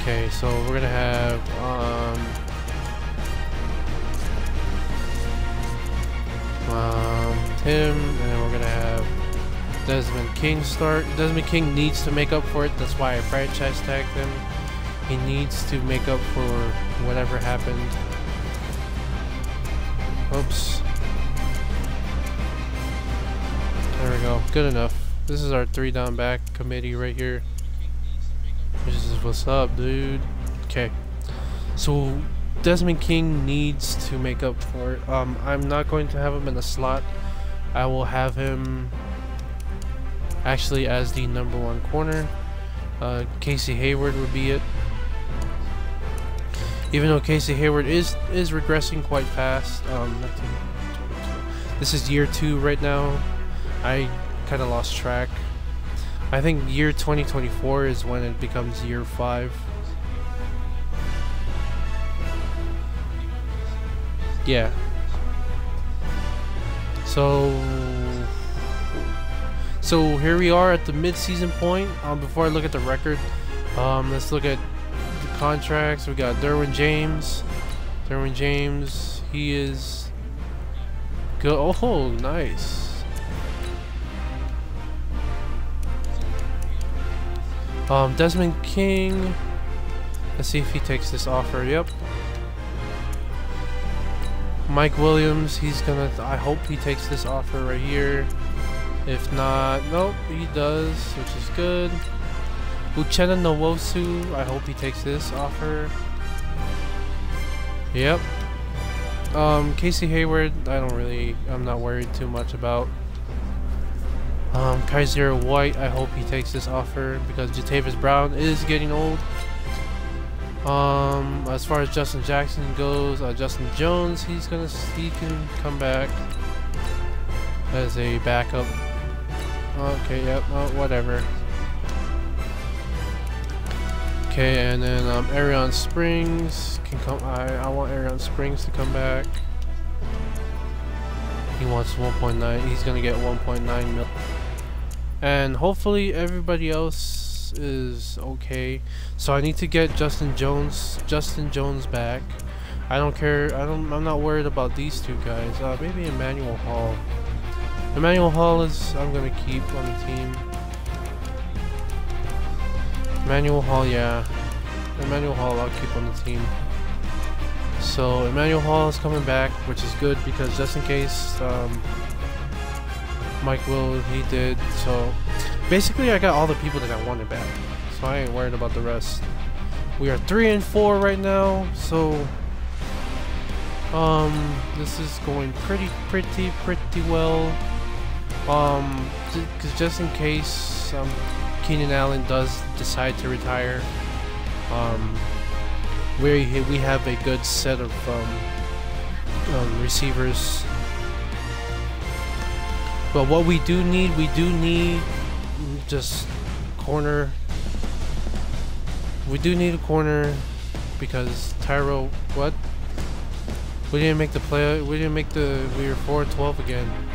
Okay, so we're gonna have um, um, Tim, and we're gonna have Desmond King start. Desmond King needs to make up for it. That's why I franchise tagged him. He needs to make up for whatever happened. Oops. There we go. Good enough. This is our three down back committee right here. This is what's up, dude. Okay. So Desmond King needs to make up for it. Um, I'm not going to have him in the slot. I will have him actually as the number one corner. Uh, Casey Hayward would be it. Even though Casey Hayward is is regressing quite fast. Um, this is year two right now. I kind of lost track. I think year 2024 is when it becomes year five. Yeah. So So here we are at the mid-season point. Um, before I look at the record, um, let's look at contracts. We got Derwin James. Derwin James, he is good. Oh, nice. Um, Desmond King. Let's see if he takes this offer. Yep. Mike Williams, he's gonna. I hope he takes this offer right here. If not, nope, he does, which is good. Uchenna Nwosu, I hope he takes this offer. Yep. Um, Casey Hayward, I don't really, I'm not worried too much about. Um, Kyzir White, I hope he takes this offer because Jatavis Brown is getting old. Um, as far as Justin Jackson goes, uh, Justin Jones, he's gonna, he can come back as a backup Okay, yep, oh, whatever. Okay, and then um, Arrion Springs can come. I I want Arrion Springs to come back. He wants 1.9. He's gonna get 1.9 mil. And hopefully everybody else is okay. So I need to get Justin Jones, Justin Jones back. I don't care. I don't. I'm not worried about these two guys. Uh, maybe Emmanuel Hall. Emmanuel Hall is I'm gonna keep on the team. Emmanuel Hall, yeah. Emmanuel Hall I'll keep on the team. So Emmanuel Hall is coming back, which is good because just in case um, Mike Will he did. So basically I got all the people that I wanted back. So I ain't worried about the rest. We are three and four right now, so um this is going pretty pretty pretty well. Um, because just in case um, Keenan Allen does decide to retire, um, we we have a good set of um, um, receivers. But what we do need, we do need just corner. We do need a corner because Tyro, what? We didn't make the play. We didn't make the. We were four and twelve again.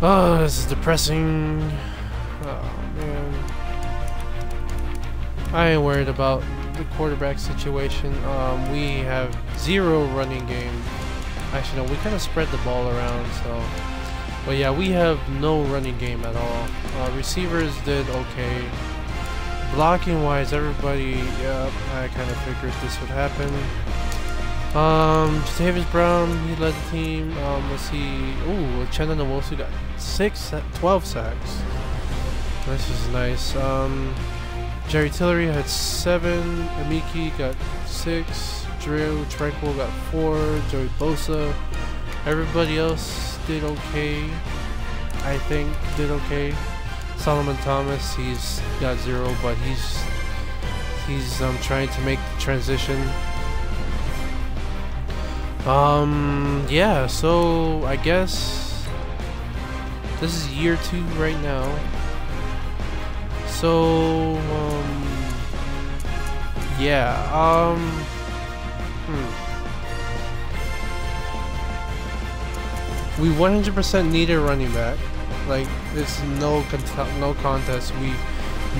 Oh, this is depressing. Oh, man. I ain't worried about the quarterback situation. Um, we have zero running game. Actually, no, we kind of spread the ball around, so... But yeah, we have no running game at all. Uh, receivers did okay. Blocking wise, everybody, yeah, I kind of figured this would happen. Um, Davis Brown, he led the team. Um, let's see. Ooh, Uchenna Nwosu got six, 12 sacks. This is nice. Um, Jerry Tillery had seven. Amiki got six. Drue Tranquill got four. Joey Bosa. Everybody else did okay. I think did okay. Solomon Thomas, he's got zero, but he's he's um, trying to make the transition um, yeah, so I guess this is year two right now. So, um, yeah, um, hmm. We 100% need a running back. Like, it's no no contest. We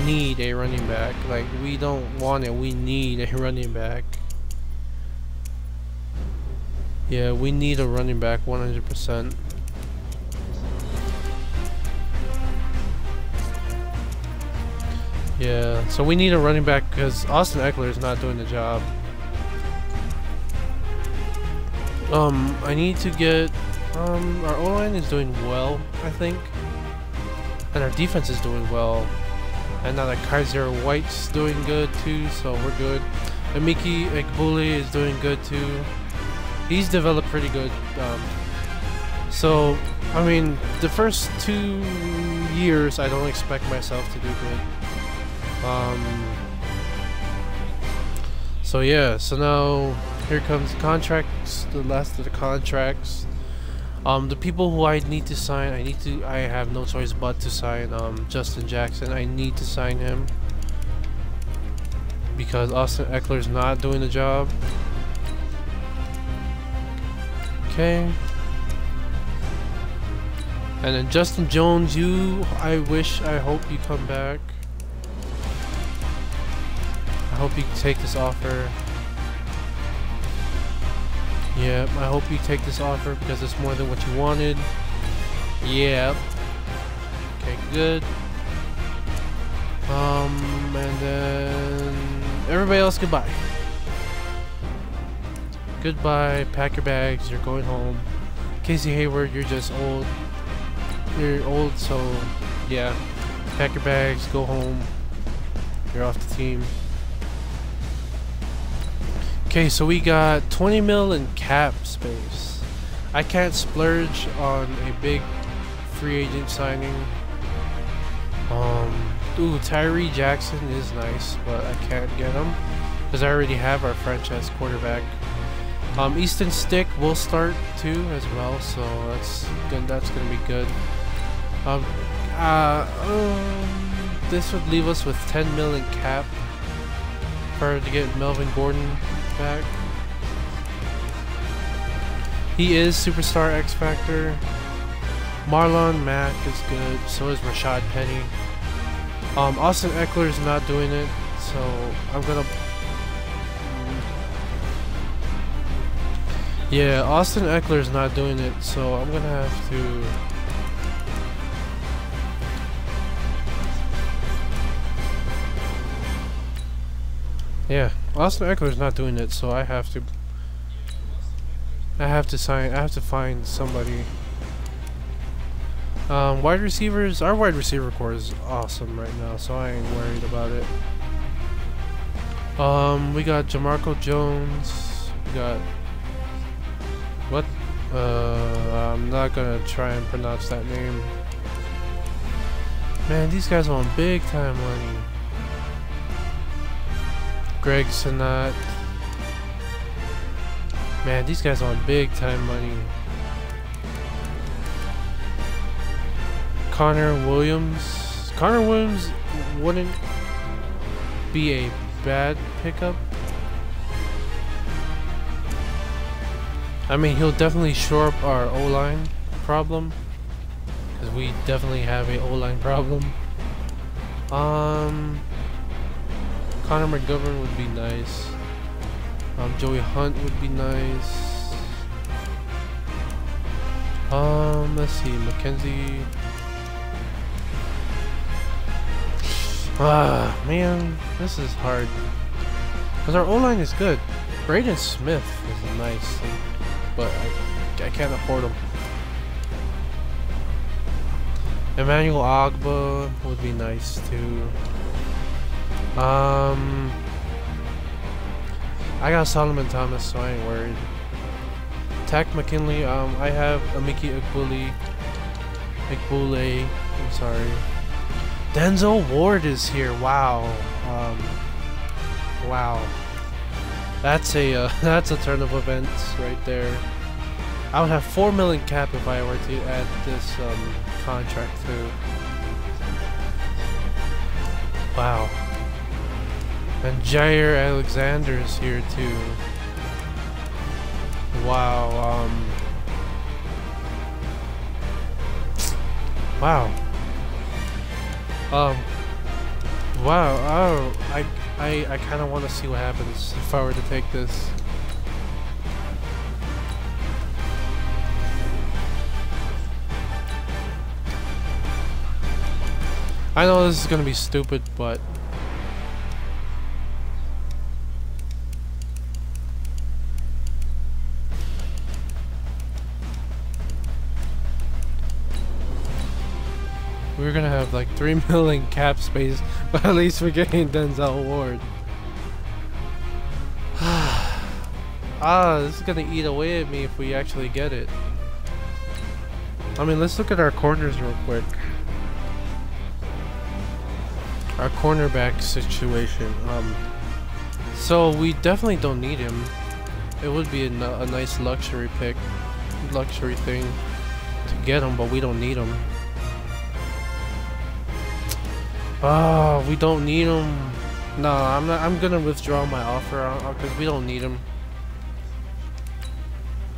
need a running back. Like, we don't want it. We need a running back. Yeah, we need a running back 100%. Yeah, so we need a running back because Austin Ekeler is not doing the job. Um, I need to get, um, our O-line is doing well, I think. And our defense is doing well. And now that Kyzir White's doing good too, so we're good. And Miki Ekbuli is doing good too he's developed pretty good. Um, so, I mean, the first two years, I don't expect myself to do good. Um, so yeah, so now here comes the contracts, the last of the contracts. Um, the people who I need to sign, I need to, I have no choice but to sign um, Justin Jackson. I need to sign him because Austin Ekeler's not doing the job. Okay. And then Justin Jones, you, I wish, I hope you come back. I hope you take this offer. Yeah, I hope you take this offer because it's more than what you wanted. Yep. Okay, good. Um, and then everybody else, goodbye. Goodbye, pack your bags, you're going home. Casey Hayward, you're just old. You're old, so yeah. Pack your bags, go home. You're off the team. Okay, so we got 20 mil in cap space. I can't splurge on a big free agent signing. Um, ooh, Tyree Jackson is nice, but I can't get him because I already have our franchise quarterback. Um, Easton Stick will start too as well, so that's good. That's gonna be good. Um, uh, um, this would leave us with 10 million cap for to get Melvin Gordon back. He is Superstar X Factor. Marlon Mack is good. So is Rashaad Penny. Um, Austin Ekeler is not doing it, so I'm gonna. Yeah, Austin Ekeler is not doing it, so I'm gonna have to. Yeah, Austin Ekeler's not doing it, so I have to. I have to sign. I have to find somebody. Um, wide receivers. Our wide receiver core is awesome right now, so I ain't worried about it. Um, we got Jamarco Jones. We got what? Uh, I'm not gonna try and pronounce that name. Man, these guys want big time money. Greg Senat. Man, these guys want big time money. Connor Williams. Connor Williams wouldn't be a bad pickup. I mean, he'll definitely shore up our O-line problem. Because we definitely have a O-line problem. Um... Connor McGovern would be nice. Um, Joey Hunt would be nice. Um, let's see, Mackenzie. Ah, man, this is hard. Because our O-line is good. Braden Smith is a nice, but I, I can't afford him. Emmanuel Ogbah would be nice too. Um, I got Solomon Thomas, so I ain't worried. Takk McKinley, um, I have Emeke Ekwuli. Ekwule, I'm sorry. Denzel Ward is here, wow. Um, wow. That's a, uh, [LAUGHS] that's a turn of events right there. I would have 4 million cap if I were to add this, um, contract too. Wow. And Jaire Alexander is here too. Wow, um... Wow. Um... Wow, oh, I, I, I kind of want to see what happens if I were to take this. I know this is going to be stupid, but We're gonna have like 3 [LAUGHS] million cap space, [LAUGHS] but at least we're getting Denzel Ward. [SIGHS] ah, this is gonna eat away at me if we actually get it. I mean, let's look at our corners real quick. Our cornerback situation. Um, so we definitely don't need him. It would be a, a nice luxury pick, luxury thing to get him, but we don't need him. Oh, we don't need him. No, I'm not. I'm gonna withdraw my offer uh, uh, because we don't need him.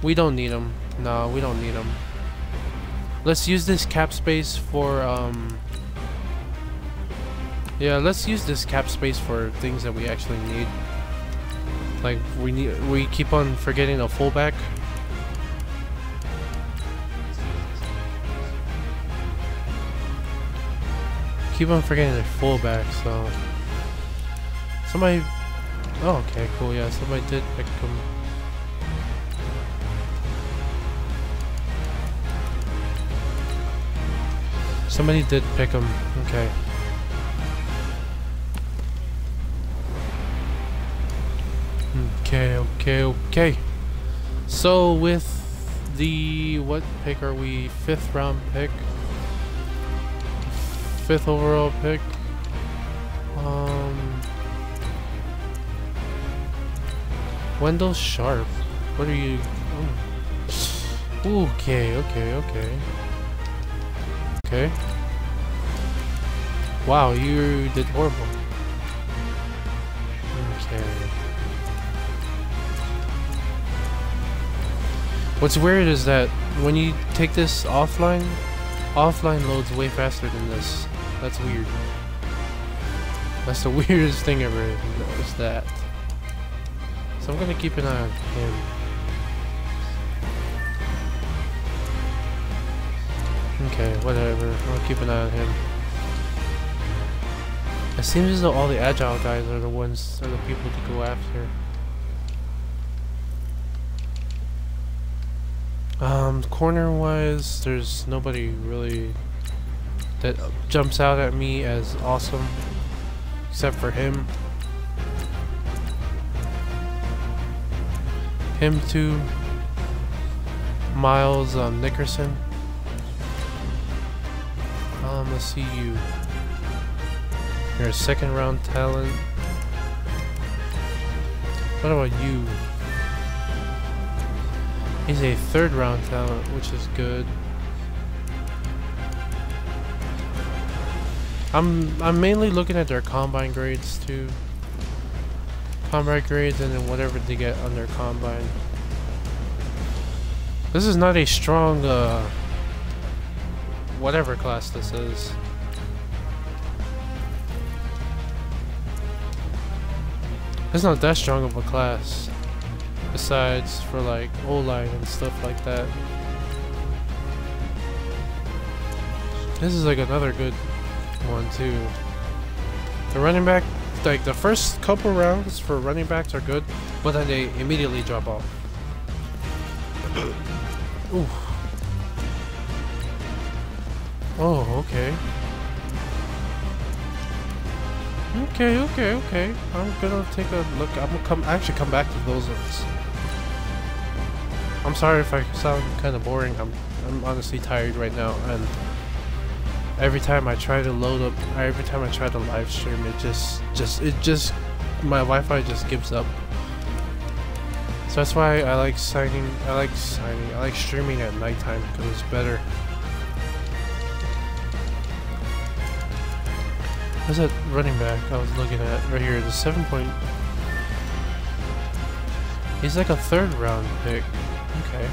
We don't need him. No, we don't need him. Let's use this cap space for um. Yeah, let's use this cap space for things that we actually need. Like we need, we keep on forgetting a fullback. Keep on forgetting a fullback, so somebody. Oh, okay, cool. Yeah, somebody did pick him. Somebody did pick him. Okay. Okay, okay, okay. So with the what pick are we? Fifth round pick. Fifth overall pick. Um Wendell Sharp. What are you oh. Okay, okay, okay. Okay. Wow, you did horrible. Okay. What's weird is that when you take this offline, offline loads way faster than this. That's weird. That's the [LAUGHS] weirdest thing ever, is that. So I'm gonna keep an eye on him. Okay, whatever. I'll keep an eye on him. It seems as though all the agile guys are the ones, are the people to go after. Um, corner wise, there's nobody really that jumps out at me as awesome, except for him. Him too. Miles um, Nickerson. Um, let's see you. You're a second round talent. What about you? He's a third round talent, which is good. I'm I'm mainly looking at their combine grades too. Combine grades and then whatever they get on their combine. This is not a strong uh whatever class this is. It's not that strong of a class besides for like O-line and stuff like that. This is like another good one too. The running back, like the first couple rounds for running backs are good, but then they immediately drop off. [COUGHS] Ooh. Oh, okay. Okay, okay, okay. I'm gonna take a look. I'm gonna come actually come back to those ones. I'm sorry if I sound kind of boring. I'm I'm honestly tired right now, and every time I try to load up, every time I try to live stream, it just just it just my Wi-Fi just gives up. So that's why I like signing. I like signing. I like streaming at nighttime because it's better. What's that running back I was looking at right here? The seven point. He's like a third round pick. Okay.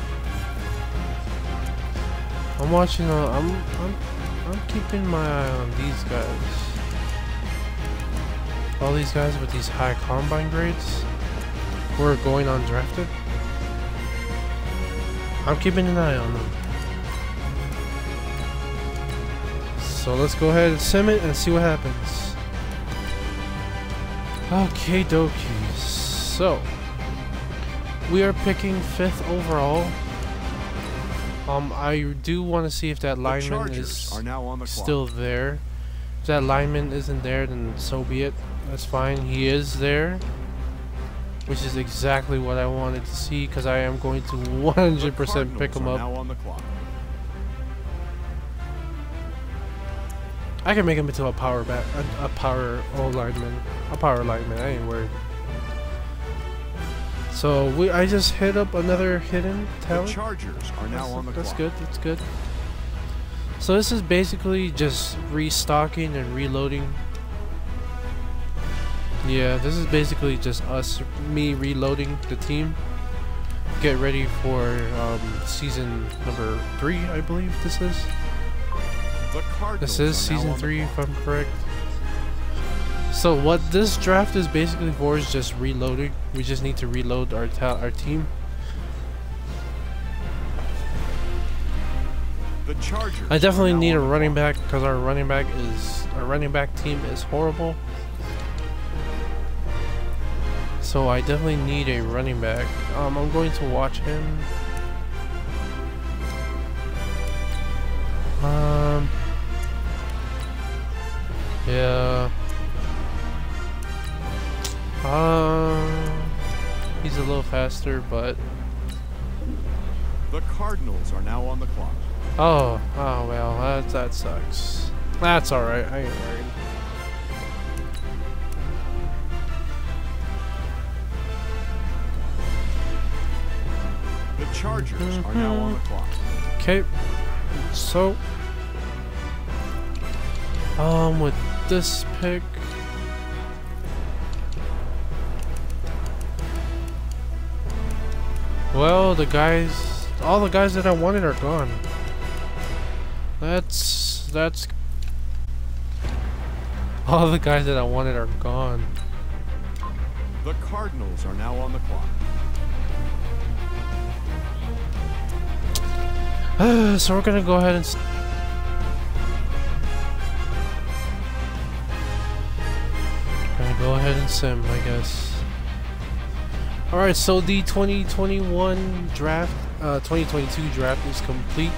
I'm watching. Uh, I'm I'm I'm keeping my eye on these guys. All these guys with these high combine grades who are going undrafted. I'm keeping an eye on them. So let's go ahead and sim it and see what happens. Okay, dokies. So we are picking fifth overall. Um, I do want to see if that lineman is still there. If that lineman isn't there, then so be it. That's fine. He is there, which is exactly what I wanted to see because I am going to [LAUGHS] 100% pick him up. I can make him into a power bat, a, a power O lineman, a power lineman. I ain't worried. So we, I just hit up another hidden talent. The Chargers are now that's, on the That's clock. good. That's good. So this is basically just restocking and reloading. Yeah, this is basically just us, me reloading the team. get ready for um, season number three, I believe this is. This is season three, if I'm correct. So what this draft is basically for is just reloading. We just need to reload our our team. The Chargers I definitely need a running back because our running back is our running back team is horrible. So I definitely need a running back. Um, I'm going to watch him. Um. Yeah. Uh, he's a little faster, but. The Cardinals are now on the clock. Oh, oh well, that that sucks. That's all right. I ain't worried. The Chargers are now on the clock. Okay, so um, with this pick. Well, the guys, all the guys that I wanted are gone. That's, that's, all the guys that I wanted are gone. The Cardinals are now on the clock. [SIGHS] so we're gonna go ahead and go ahead and sim, I guess. Alright, so the 2021 draft, uh, 2022 draft is complete.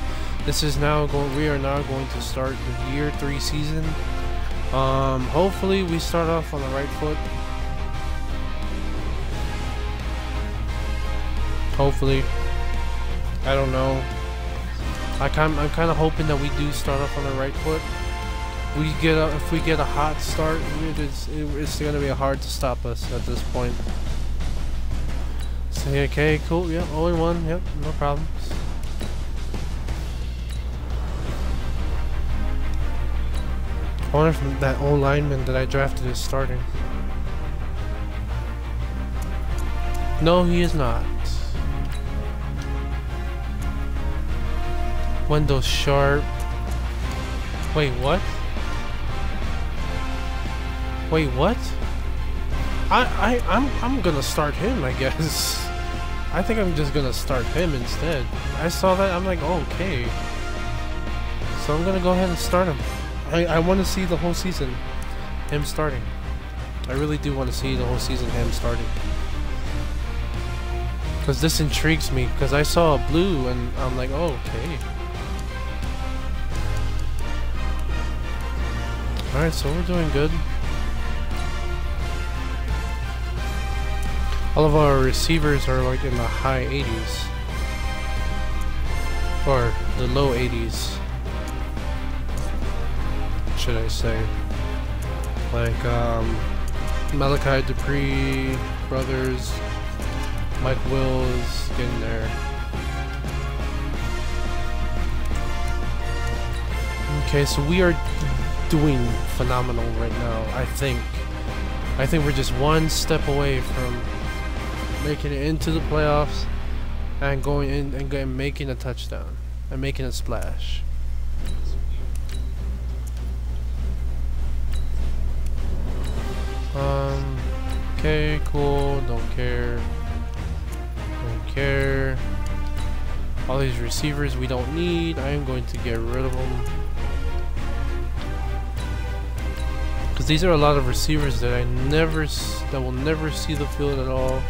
This is now going, we are now going to start the year three season. Um, hopefully we start off on the right foot. Hopefully. I don't know. I kind, I'm kind of hoping that we do start off on the right foot we get a, if we get a hot start, it is, it's going to be hard to stop us at this point. Okay, cool, yep, only one, yep, no problems. I wonder if that old lineman that I drafted is starting. No, he is not. Wendell Sharp. Wait, what? Wait, what? I, I, I'm, I'm gonna start him, I guess. [LAUGHS] I think I'm just gonna start him instead. I saw that, I'm like, oh, okay. So I'm gonna go ahead and start him. I, I want to see the whole season, him starting. I really do want to see the whole season him starting. Because this intrigues me, because I saw a blue and I'm like, oh, okay. Alright, so we're doing good. All of our receivers are like in the high 80s. Or the low 80s. Should I say. Like, um, Malachi Dupre, Brothers, Mike Wills, getting there. Okay, so we are doing phenomenal right now, I think. I think we're just one step away from making it into the playoffs and going in and going, making a touchdown and making a splash. Um, okay, cool, don't care, don't care. All these receivers we don't need, I am going to get rid of them. Because these are a lot of receivers that I never, that will never see the field at all.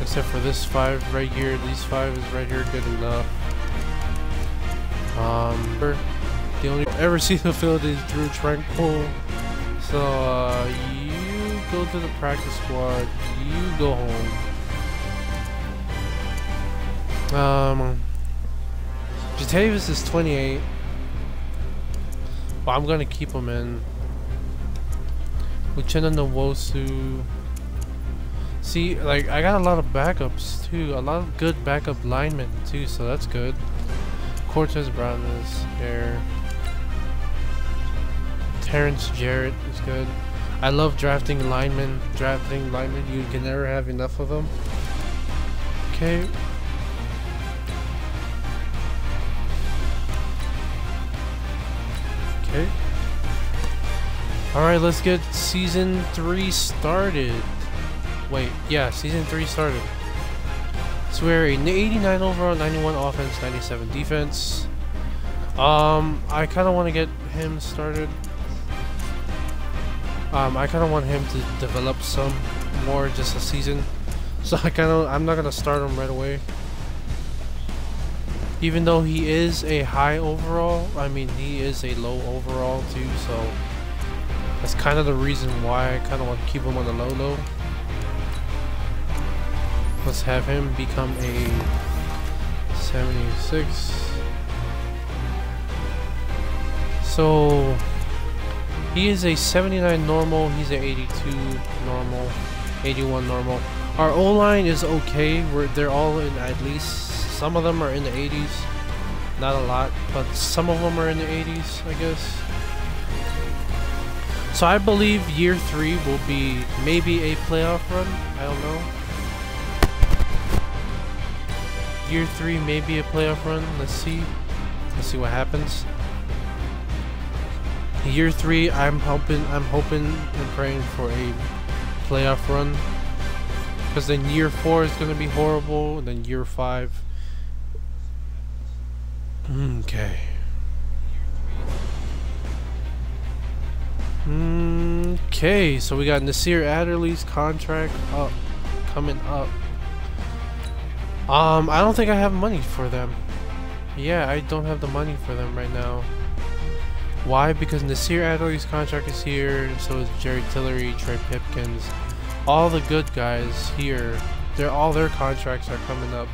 Except for this five right here. These five is right here good enough. Um, the only ever [LAUGHS] see the field is Drue Tranquill. So, uh, you go to the practice squad. You go home. Um, Jatavis is 28. But I'm gonna keep him in. Uchenna Nwosu. See, like, I got a lot of backups, too. A lot of good backup linemen, too, so that's good. Cortez Brown is there. Terrence Jarrett is good. I love drafting linemen. Drafting linemen, you can never have enough of them. Okay. Okay. Alright, let's get season 3 started. Wait, yeah, season 3 started. So we're an 89 overall, 91 offense, 97 defense. Um, I kind of want to get him started. Um, I kind of want him to develop some more just a season. [LAUGHS] So I kind of, I'm not going to start him right away. Even though he is a high overall, I mean, he is a low overall too, so that's kind of the reason why I kind of want to keep him on the low low. Let's have him become a 76. So he is a 79 normal, he's a 82 normal, 81 normal. Our O-line is okay, We're, they're all in at least, some of them are in the 80s. Not a lot, but some of them are in the 80s, I guess. So I believe year 3 will be maybe a playoff run, I don't know. Year 3 maybe a playoff run, let's see. Let's see what happens. Year three, I'm hoping, I'm hoping and praying for a playoff run. Because then year four is going to be horrible, and then year five. Okay. Okay, so we got Nasir Adderley's contract up, coming up. Um, I don't think I have money for them. Yeah, I don't have the money for them right now. Why? Because Nasir Adderley's contract is here, so is Jerry Tillery, Trey Pipkins. All the good guys here, they're all their contracts are coming up.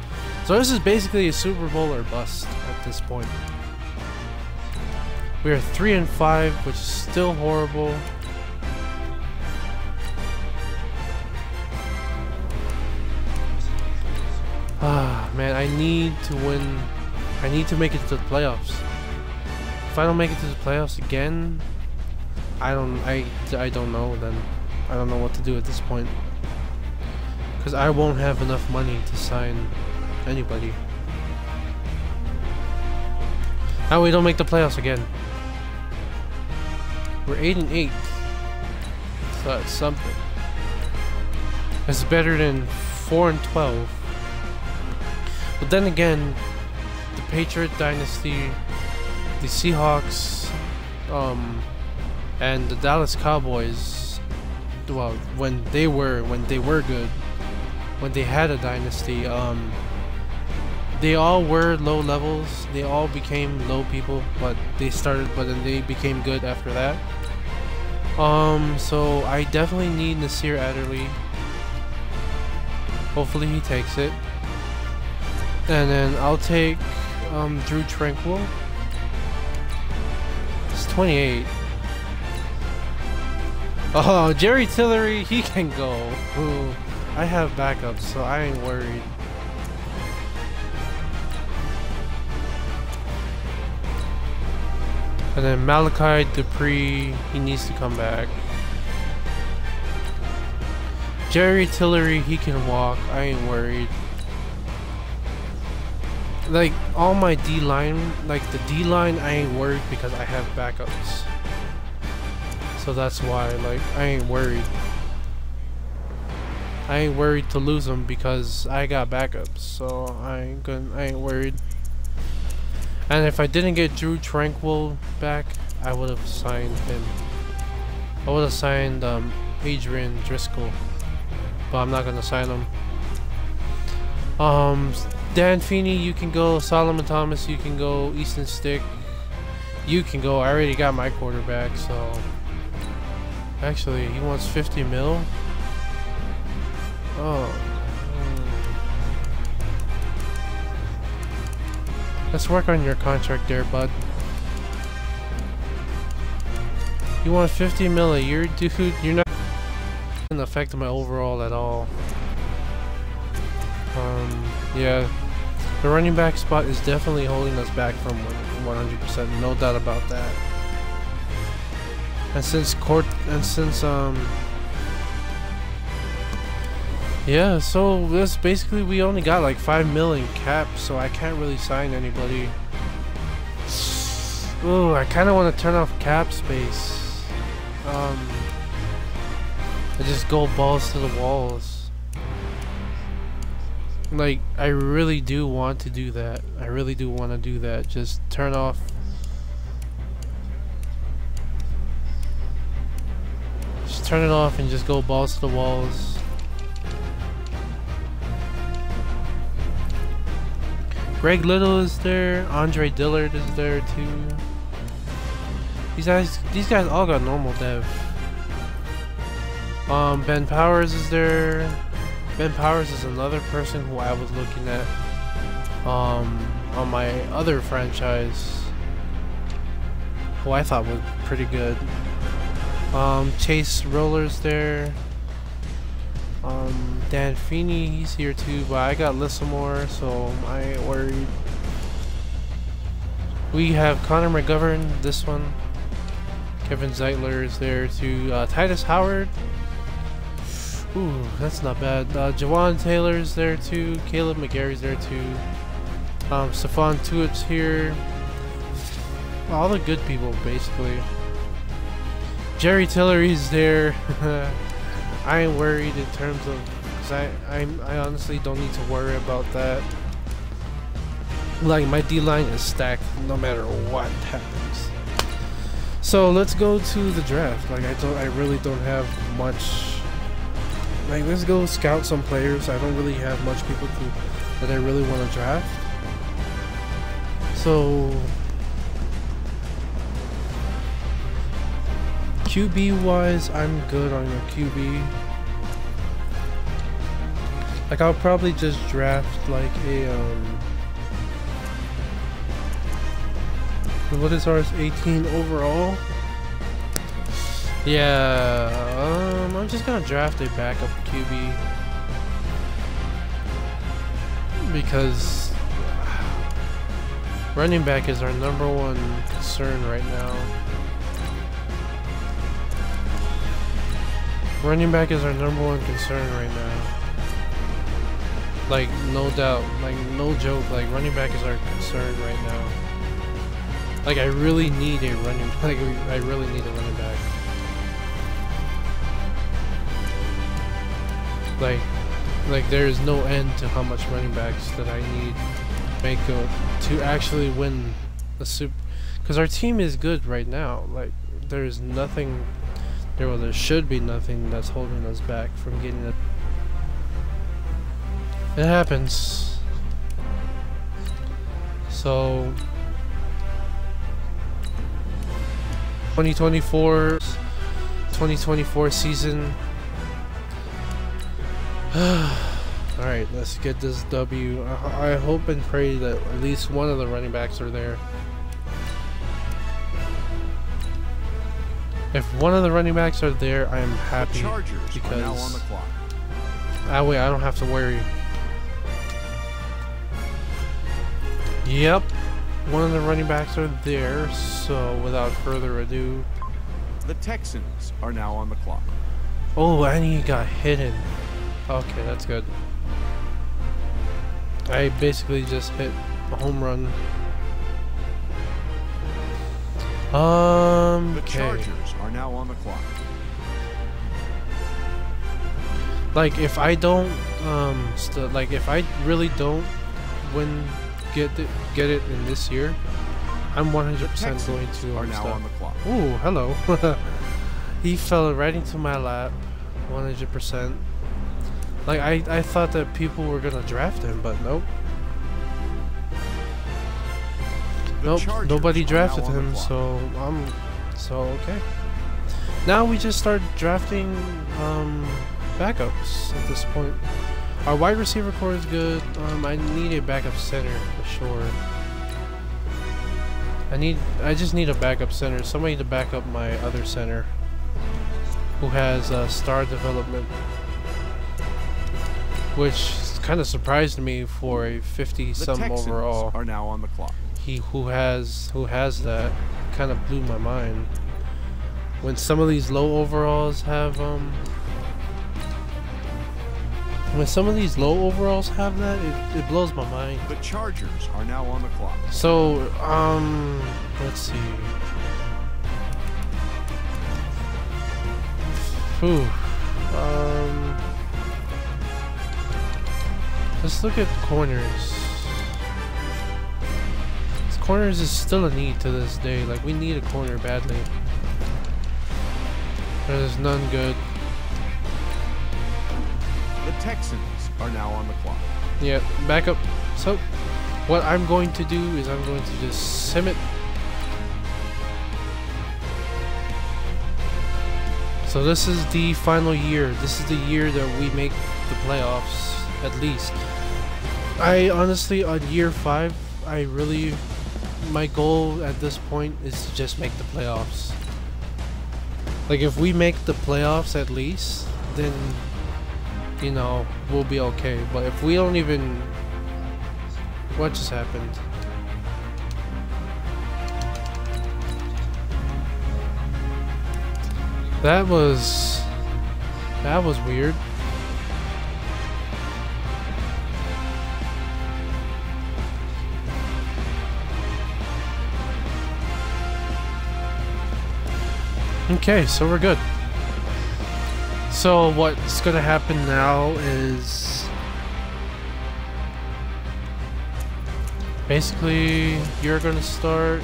So this is basically a Super Bowl or bust at this point. We are 3 and 5, which is still horrible. Ah, man, I need to win. I need to make it to the playoffs. If I don't make it to the playoffs again, I don't I I don't know then. I don't know what to do at this point. Cuz I won't have enough money to sign anybody. Now we don't make the playoffs again. We're 8 and 8. So that's something. It's better than 4 and 12. But then again, the Patriot Dynasty the Seahawks um, and the Dallas Cowboys, well, when they were when they were good, when they had a dynasty, um, they all were low levels. They all became low people, but they started, but then they became good after that. Um, so I definitely need Nasir Adderley. Hopefully he takes it. And then I'll take um, Tranquil. Tranquill. 28. Oh, Jerry Tillery, he can go. Ooh, I have backups, so I ain't worried. And then Malachi Dupre, he needs to come back. Jerry Tillery, he can walk. I ain't worried like all my D line, like the D line, I ain't worried because I have backups. So that's why, like, I ain't worried. I ain't worried to lose them because I got backups. So I ain't gonna, I ain't worried. And if I didn't get Drue Tranquill back, I would have signed him. I would have signed um, Adrian Driscoll, but I'm not gonna sign him. Um, Dan Feeney, you can go. Solomon Thomas, you can go. Easton Stick, you can go. I already got my quarterback, so. Actually, he wants 50 mil. Oh. Hmm. Let's work on your contract there, bud. You want 50 mil a year, dude? You're not gonna affect my overall at all. Um, yeah, the running back spot is definitely holding us back from 100%, no doubt about that. And since court, and since um, yeah, so this basically we only got like five million cap, so I can't really sign anybody. Ooh, I kind of want to turn off cap space. Um, I just go balls to the walls. Like, I really do want to do that. I really do want to do that. Just turn off. Just turn it off and just go balls to the walls. Greg Little is there. Andre Dillard is there too. These guys, these guys all got normal dev. Um, Ben Powers is there. Ben Powers is another person who I was looking at um, on my other franchise, who I thought was pretty good. Um, Chase Roullier's there. Um, Dan Feeney, he's here too, but I got Lissamore, so I worried. We have Connor McGovern, this one. Kevin Zeitler is there too. Uh, Tytus Howard. Ooh, that's not bad. Uh, Jawaan Taylor's there too. Kaleb McGary's there too. Um, Stephon Tuitt's here. All the good people, basically. Jerry Tillery's there. [LAUGHS] I ain't worried in terms of, cause I, I, I honestly don't need to worry about that. Like my D line is stacked no matter what happens. So let's go to the draft. Like I don't, I really don't have much. Like let's go scout some players. I don't really have much people to that I really want to draft. So QB wise, I'm good on your QB. Like I'll probably just draft like a um what is ours 18 overall? Yeah, um I'm just gonna draft a backup QB because running back is our number one concern right now. Running back is our number one concern right now. Like, no doubt. Like, no joke. Like, running back is our concern right now. Like, I really need a running... [LAUGHS] Like, I really need a running back. Like, like there is no end to how much running backs that I need make to actually win the super... Because our team is good right now. Like, there's nothing there, well, there should be nothing that's holding us back from getting it. It happens. So, 2024, 2024 season. [SIGHS] Alright, let's get this W. I, I hope and pray that at least one of the running backs are there. If one of the running backs are there, I am happy because Ah wait, I don't have to worry. Yep, one of the running backs are there. So without further ado, the Texans are now on the clock. Oh, and he got hidden. Okay, that's good. I basically just hit a home run. Um, okay. the Chargers are now on the clock. Like if I don't, um, like if I really don't win, get it, get it in this year, I'm 100% going to. Are now on the clock. Ooh, hello. [LAUGHS] he fell right into my lap, 100%. Like I, I thought that people were gonna draft him, but nope. nope, nobody drafted him, so I'm so okay. Now we just start drafting um, backups at this point. Our wide receiver core is good. Um, I need a backup center for sure. I need I just need a backup center. Somebody to back up my other center who has uh, star development. Which kind of surprised me for a 50 some overall. are now on the clock he who has who has that kind of blew my mind. When some of these low overalls have um when some of these low overalls have that, it, it blows my mind. The Chargers are now on the clock. So, um, let's see. Whew. Um, let's look at corners. Corners is still a need to this day. Like, we need a corner badly. There's none good. The Texans are now on the clock. Yeah, back up. So, what I'm going to do is I'm going to just sim it. So this is the final year. This is the year that we make the playoffs, at least. I honestly, on year five, I really, my goal at this point is to just make the playoffs. Like if we make the playoffs at least, then you know, we'll be okay. But if we don't even... What just happened? That was... That was weird. Okay, so we're good. So what's gonna happen now is basically you're gonna start,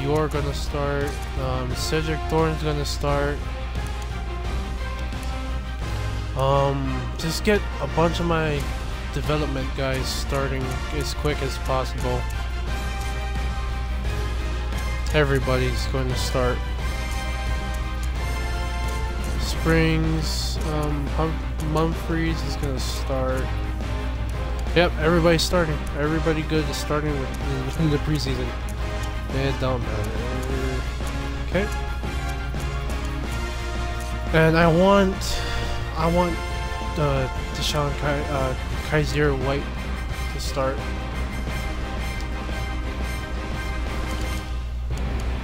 you're gonna start, um, Cedric Thorne's gonna start. Um, just get a bunch of my development guys starting as quick as possible. Everybody's going to start Springs, um, Mumfries is gonna start. Yep, everybody's starting. Everybody good is starting with, in the preseason. It don't matter. Okay. And I want, I want uh, DeShone Kai, uh, Kyzir White to start.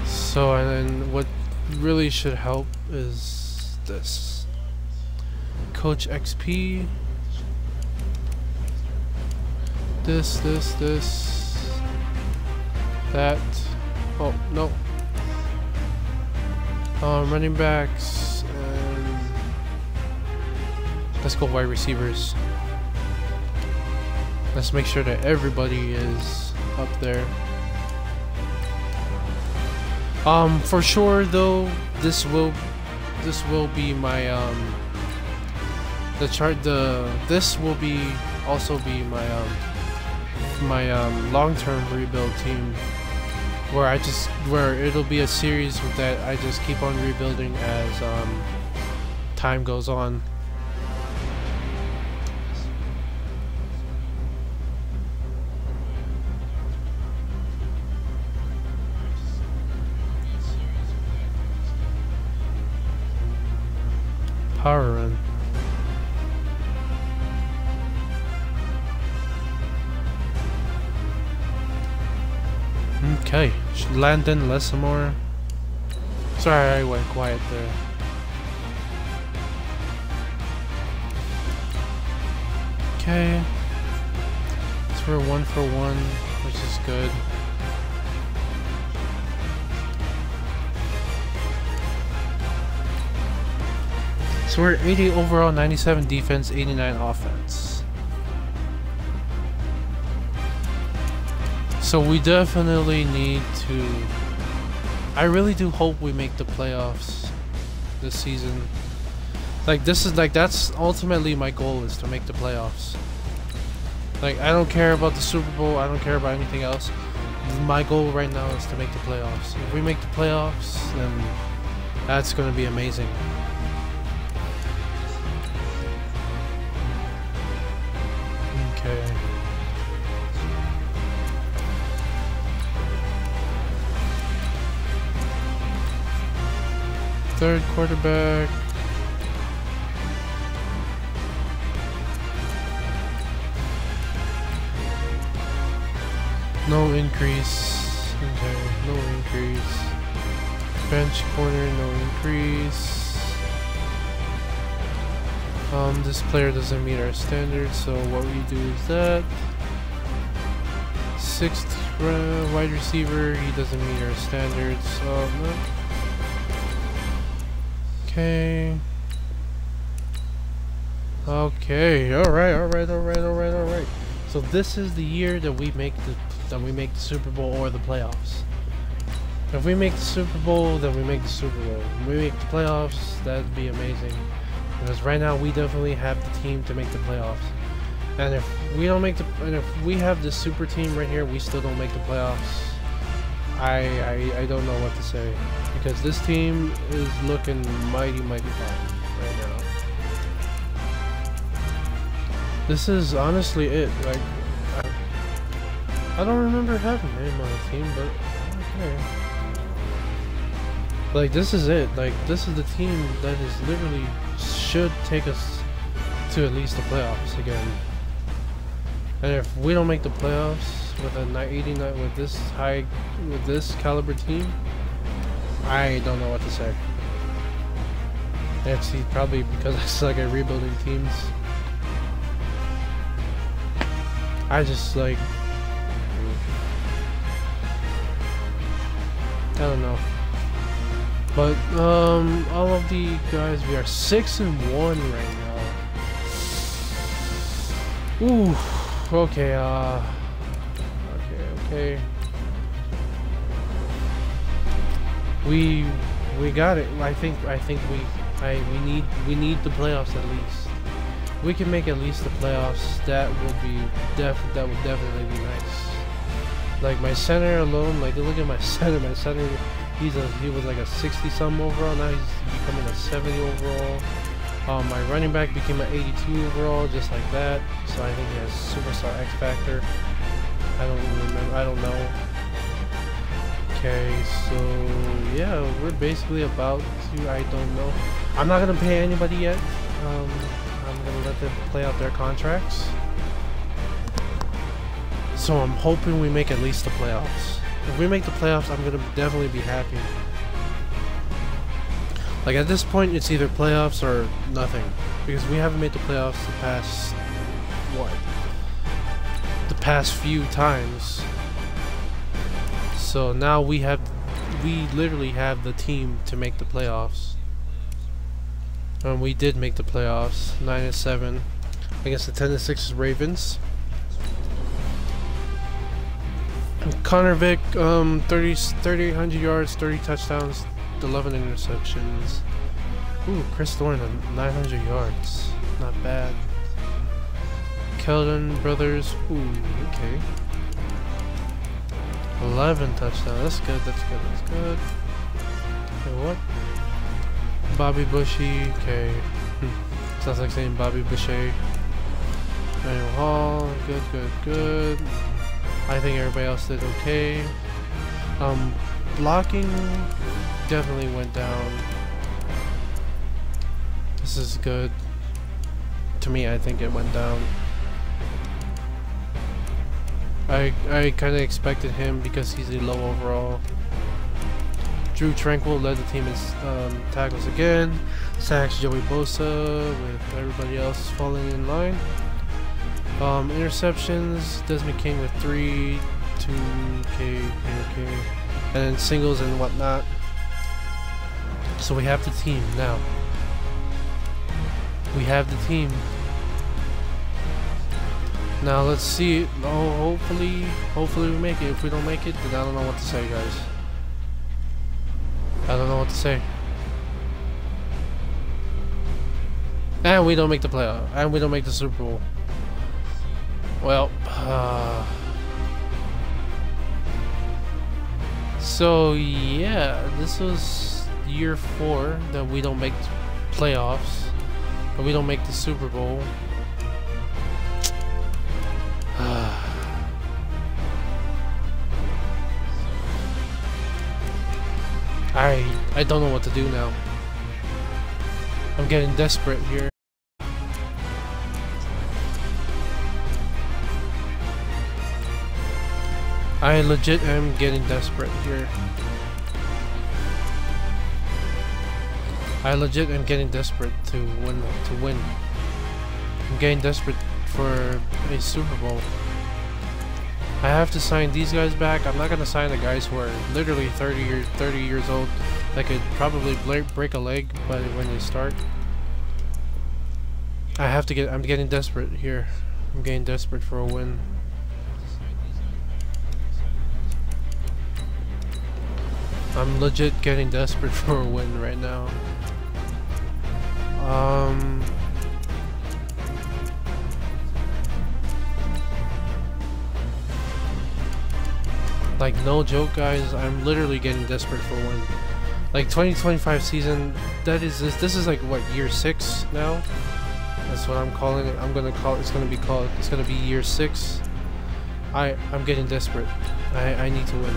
So, and then what really should help is this? Coach XP. This, this, this. That. Oh, no. Um, running backs. And let's go wide receivers. Let's make sure that everybody is up there. Um, for sure though, this will this will be my um the chart the this will be also be my um my um long-term rebuild team where I just where it'll be a series that I just keep on rebuilding as um time goes on Landon Lessamore. Sorry I went quiet there. Okay. So we're one for one, which is good. So we're 80 overall, 97 defense, 89 offense. So we definitely need to... I really do hope we make the playoffs this season. Like this is like that's ultimately my goal is to make the playoffs. Like I don't care about the Super Bowl, I don't care about anything else. My goal right now is to make the playoffs. If we make the playoffs, then that's going to be amazing. Third quarterback. No increase. Okay, no increase. Bench corner, no increase. Um, this player doesn't meet our standards, so what we do is that. Sixth uh, wide receiver, he doesn't meet our standards. Um, okay. Okay, alright, alright, alright, alright, alright. So this is the year that we make the that we make the Super Bowl or the playoffs. If we make the Super Bowl, then we make the Super Bowl. If we make the playoffs, that'd be amazing. Because right now we definitely have the team to make the playoffs. And if we don't make the and if we have the super team right here, we still don't make the playoffs. I I, I don't know what to say. Because this team is looking mighty mighty bad right now. This is honestly it. Like I, I don't remember having him on the team, but okay. Like this is it. Like this is the team that is literally should take us to at least the playoffs again. And if we don't make the playoffs with a 89 with this high with this caliber team, I don't know what to say. Actually, probably because I suck at rebuilding teams. I just like I don't know. But um all of the guys we are six and one right now. Ooh okay, uh okay. We we got it. I think I think we I we need we need the playoffs at least we can make at least the playoffs, that would be def that would definitely be nice. Like my center alone, like look at my [LAUGHS] center, my center he's a he was like a 60 some overall, now he's becoming a 70 overall. Um, my running back became an 82 overall, just like that. So I think he has superstar X Factor. I don't remember, I don't know. Okay, so yeah, we're basically about to, I don't know. I'm not gonna pay anybody yet. Um, I'm gonna let them play out their contracts. So I'm hoping we make at least the playoffs. If we make the playoffs, I'm gonna definitely be happy. Like at this point, it's either playoffs or nothing, because we haven't made the playoffs the past what? Past few times. So now we have, we literally have the team to make the playoffs. Um, we did make the playoffs, 9 and 7 against the 10 and 6 Ravens. Connor Vick, um, 30, 3,800 yards, 30 touchdowns, 11 interceptions. Ooh, Chris Thornton, 900 yards. Not bad. Keldon Brothers, ooh, okay. 11 touchdowns, that's good, that's good, that's good. Okay, what? Bobby Bushy, okay. Hmm. Sounds like saying Bobby Boucher. Daniel Hall, good, good, good. I think everybody else did okay. Um, blocking definitely went down. This is good. To me, I think it went down. I I kind of expected him because he's a low overall. Drue Tranquill led the team in um, tackles again. Sacks Joey Bosa with everybody else falling in line. Um, interceptions, Desmond King with three, two, K, K, K, and singles and whatnot. So we have the team now. We have the team. Now let's see. Oh, hopefully, hopefully we make it. If we don't make it, then I don't know what to say, guys. I don't know what to say. And we don't make the playoff. And we don't make the Super Bowl. Well, uh, so yeah, this was year four that we don't make the playoffs, but we don't make the Super Bowl. [SIGHS] I I don't know what to do now. I'm getting desperate here. I legit am getting desperate here. I legit am getting desperate to win to win. I'm getting desperate for a Super Bowl. I have to sign these guys back. I'm not gonna sign the guys who are literally 30 years 30 years old that could probably break a leg but when they start. I have to get I'm getting desperate here. I'm getting desperate for a win. I'm legit getting desperate [LAUGHS] for a win right now. Um Like, no joke, guys. I'm literally getting desperate for one. Like, 2025 season, that is this. This is like, what, year 6 now? That's what I'm calling it. I'm gonna call it's gonna be called, it's gonna be year 6. I, I'm getting desperate. I, I need to win.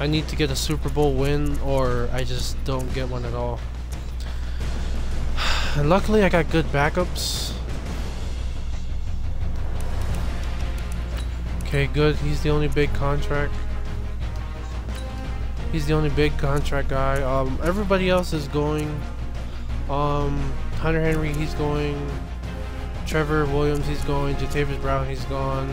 I need to get a Super Bowl win, or I just don't get one at all. [SIGHS] And luckily, I got good backups. Okay, good. He's the only big contract. He's the only big contract guy. Um, everybody else is going. Um, Hunter Henry, he's going. Trevor Williams, he's going. Jatavis Brown, he's gone.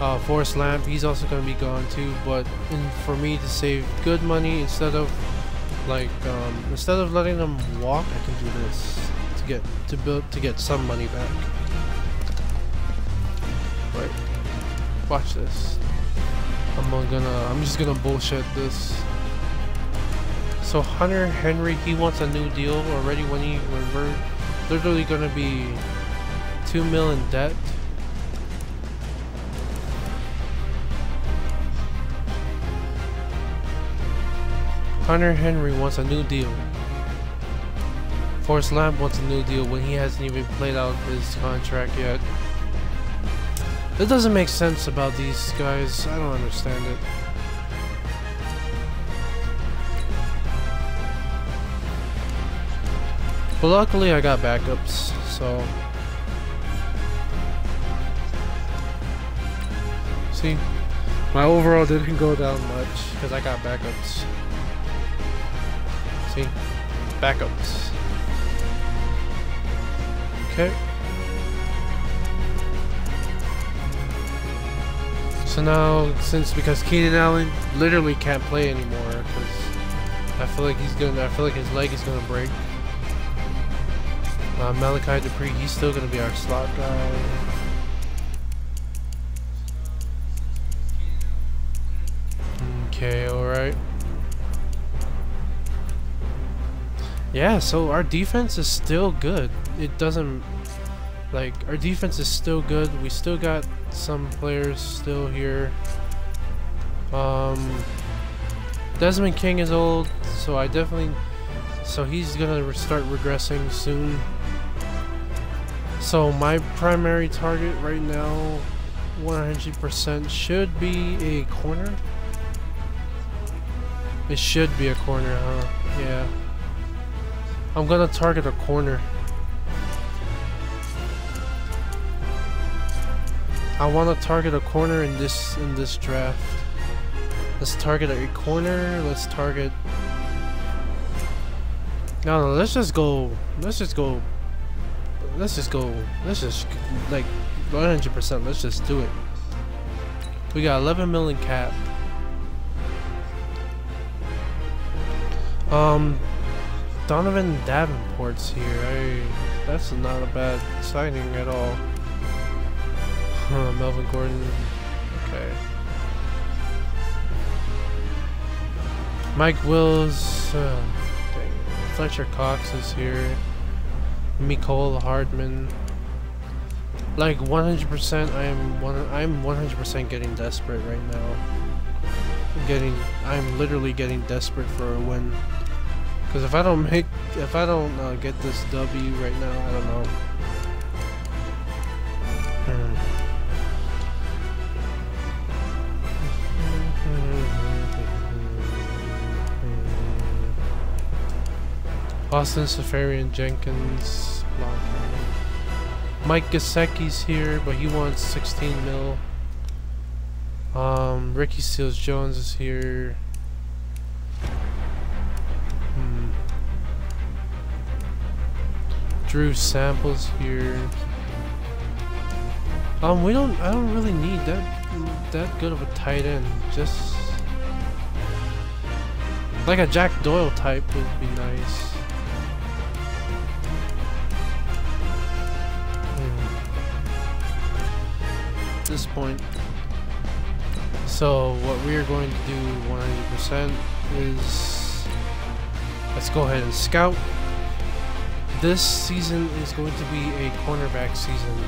Uh, Forrest Lamp, he's also going to be gone too. But in, for me to save good money instead of like um, instead of letting them walk, I can do this to get to build to get some money back. Watch this. I'm gonna, I'm just gonna bullshit this. So Hunter Henry, he wants a new deal already when he, when we're literally gonna be two mil in debt. Hunter Henry wants a new deal. Forrest Lamp wants a new deal when he hasn't even played out his contract yet. It doesn't make sense about these guys. I don't understand it. But luckily I got backups, so... See? My overall didn't go down much, because I got backups. See? Backups. Okay. So now, since because Keenan Allen literally can't play anymore, because I feel like he's gonna, I feel like his leg is gonna break. Uh, Malachi Dupre, he's still gonna be our slot guy. Okay, alright. Yeah, so our defense is still good. It doesn't like our defense is still good. We still got some players still here. Um, Desmond King is old, so I definitely so he's gonna start regressing soon. So my primary target right now, 100% should be a corner. It should be a corner, huh? Yeah. I'm gonna target a corner. I want to target a corner in this in this draft. Let's target a corner. Let's target. No, no. Let's just go. Let's just go. Let's just go. Let's just like 100%. Let's just do it. We got 11 million cap. Um, Donovan Davenport's here. I, that's not a bad signing at all. Melvin Gordon. Okay. Mike Wills. Uh, Fletcher Cox is here. Mecole Hardman. Like 100%, I am one. I'm 100% getting desperate right now. I'm getting. I'm literally getting desperate for a win. Because if I don't make, if I don't uh, get this W right now, I don't know. Austin Seferian Jenkins. Mike Gesicki's here, but he wants 16 mil. Um, Ricky Seals Jones is here. Drew Samples here. Um, we don't. I don't really need that that good of a tight end. Just like a Jack Doyle type would be nice. This point. So what we are going to do 100% is let's go ahead and scout. This season is going to be a cornerback season.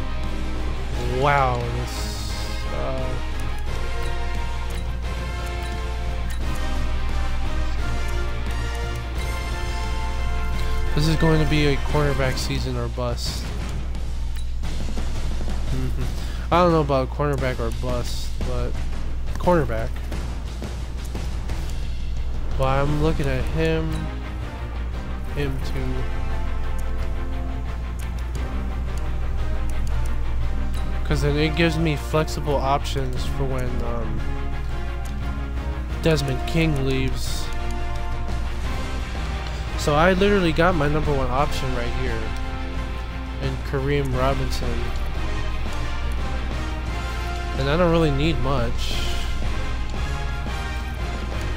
Wow, this uh, This is going to be a cornerback season or bust. [LAUGHS] I don't know about cornerback or bust, but cornerback. But I'm looking at him, him too. Because then it gives me flexible options for when um, Desmond King leaves. So I literally got my number one option right here in Kareem Robinson. And I don't really need much.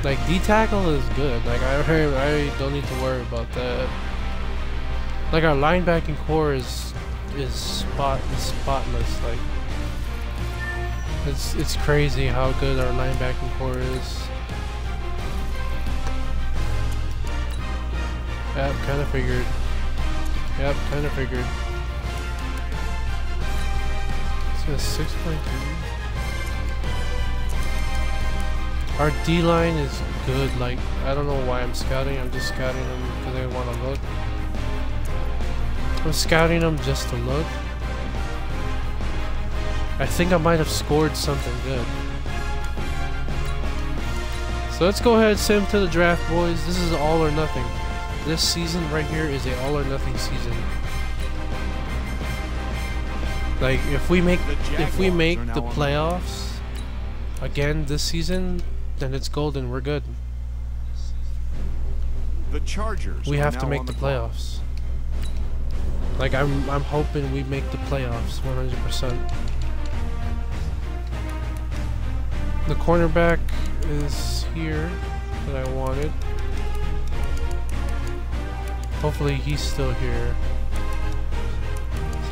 Like, D-tackle is good. Like, I, I don't need to worry about that. Like, our linebacking corps is is spot is spotless. Like, it's, it's crazy how good our linebacking corps is. Yep, kinda figured. Yep, kinda figured. So 6.2. Our D line is good. Like, I don't know why I'm scouting. I'm just scouting them because I want to look. I'm scouting them just to look. I think I might have scored something good. So let's go ahead and send him to the draft, boys. This is all or nothing. This season right here is a all or nothing season. Like if we make if we make the playoffs again this season, then it's golden. We're good. The Chargers. We have to make the, the playoffs. Like I'm I'm hoping we make the playoffs 100%. The cornerback is here that I wanted. Hopefully he's still here.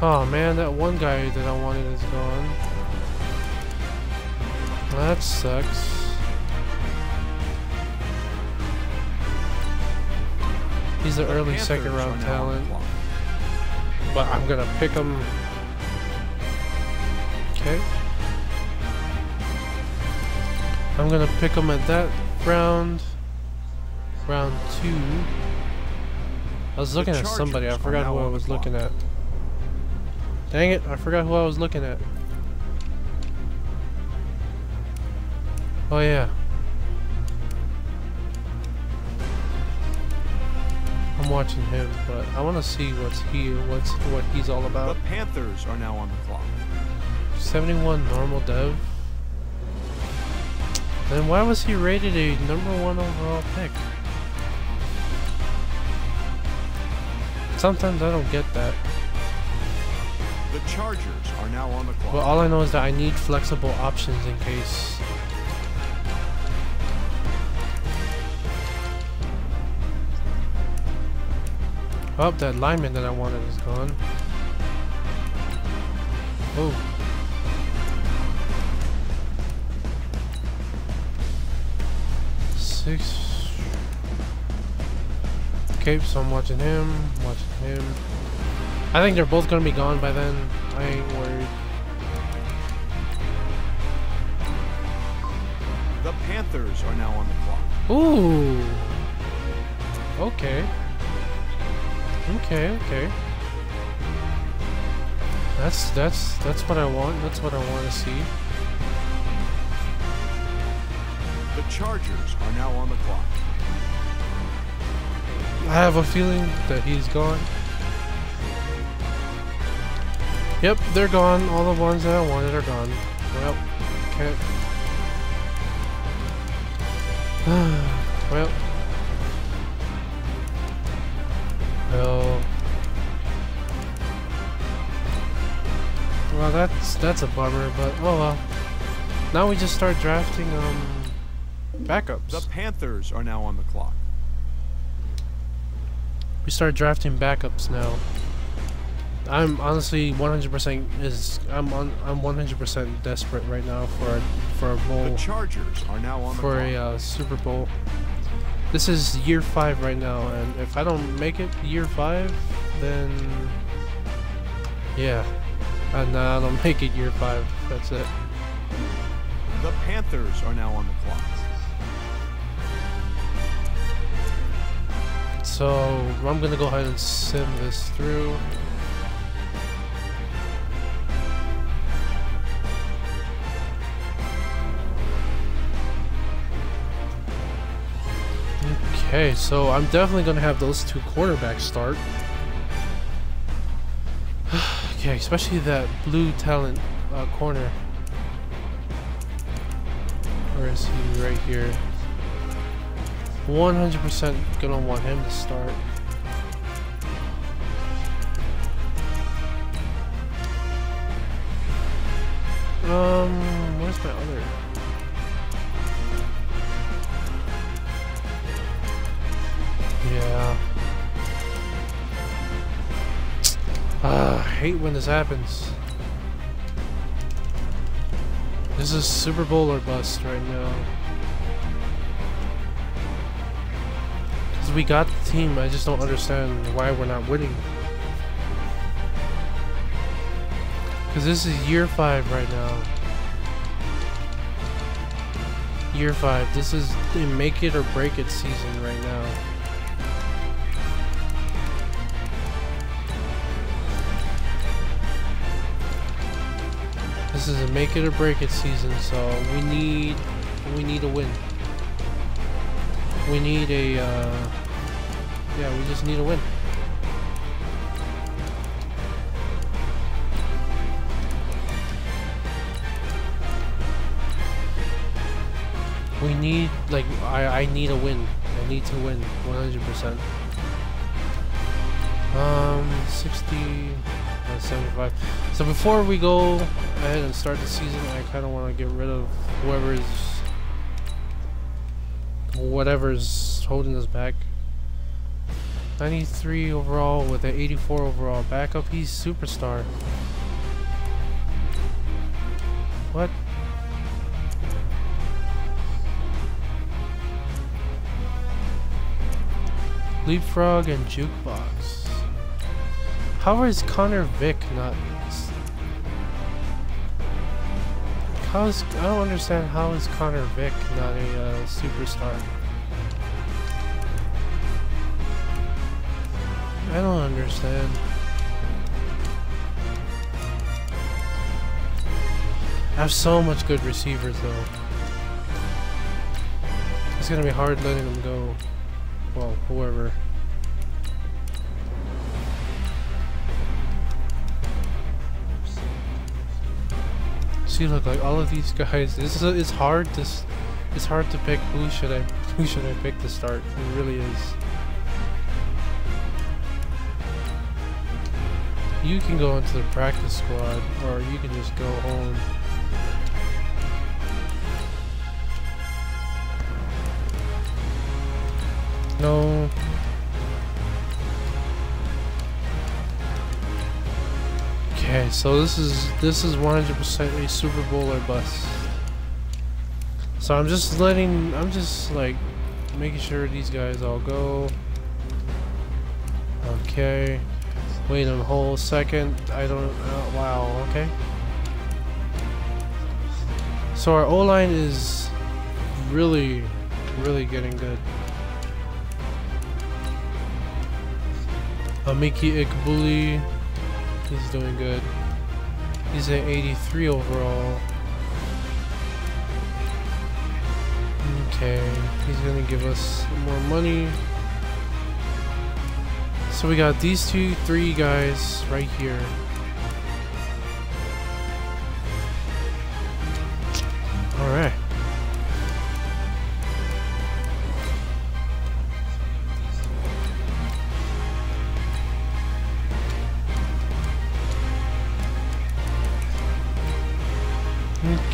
Oh man, that one guy that I wanted is gone. That sucks. He's the, the early second round talent. But I'm gonna pick him. Okay. I'm gonna pick him at that round. Round two. I was looking at somebody. I forgot who I was looking at. Dang it, I forgot who I was looking at. Oh yeah. I'm watching him, but I want to see what's he what's what he's all about. The Panthers are now on the clock. 71 normal dev. Then why was he rated a number one overall pick? Sometimes I don't get that. The Chargers are now on the clock. But all I know is that I need flexible options in case. Oh, that lineman that I wanted is gone. Oh. Six Okay, so I'm watching him, watching him. I think they're both gonna be gone by then. I ain't worried. The Panthers are now on the clock. Ooh. Okay. Okay, okay. That's that's that's what I want. That's what I want to see. The Chargers are now on the clock. I have a feeling that he's gone. Yep, they're gone. All the ones that I wanted are gone. Well, can't. [SIGHS] well. Well. That's that's a bummer, but oh well. Now we just start drafting um backups. The Panthers are now on the clock. We start drafting backups now. I'm honestly 100% is I'm on I'm 100% desperate right now for a, for a bowl. The Chargers are now on for a uh, Super Bowl. This is year five right now, and if I don't make it year five, then yeah, and uh, I don't make it year five. That's it. The Panthers are now on the clock. So I'm gonna go ahead and send this through. Okay, so I'm definitely gonna have those two quarterbacks start. Okay, especially that blue talent uh, corner. Where is he? Right here. 100% gonna want him to start. Um, where's my other? Yeah. Hate when this happens. This is Super Bowl or bust right now. Because we got the team, I just don't understand why we're not winning. Because this is year 5 right now. Year 5. This is the make it or break it season right now. This is a make it or break it season, so we need we need a win. We need a uh, yeah, we just need a win. We need like I I need a win. I need to win 100%. Um 60 uh, 75. So before we go ahead and start the season, I kind of want to get rid of whoever's whatever's holding us back. 93 overall with an 84 overall backup. He's superstar. What? Leapfrog and Jukebox. How is Connor Vick not... How is... I don't understand how is Connor Vick not a uh, superstar. I don't understand. I have so much good receivers though. It's gonna be hard letting them go. Well, whoever. See, look, like all of these guys. This is it's hard to it's hard to pick who should I who should I pick to start. It really is. You can go into the practice squad, or you can just go home. No. So this is this is 100% a Super Bowl or bust. So I'm just letting, I'm just like making sure these guys all go. Okay. Wait a whole second. I don't. Uh, wow. Okay. So our O line is really, really getting good. Emeke Egbule, is doing good. He's at 83 overall. Okay, he's gonna give us more money. So we got these two, three guys right here.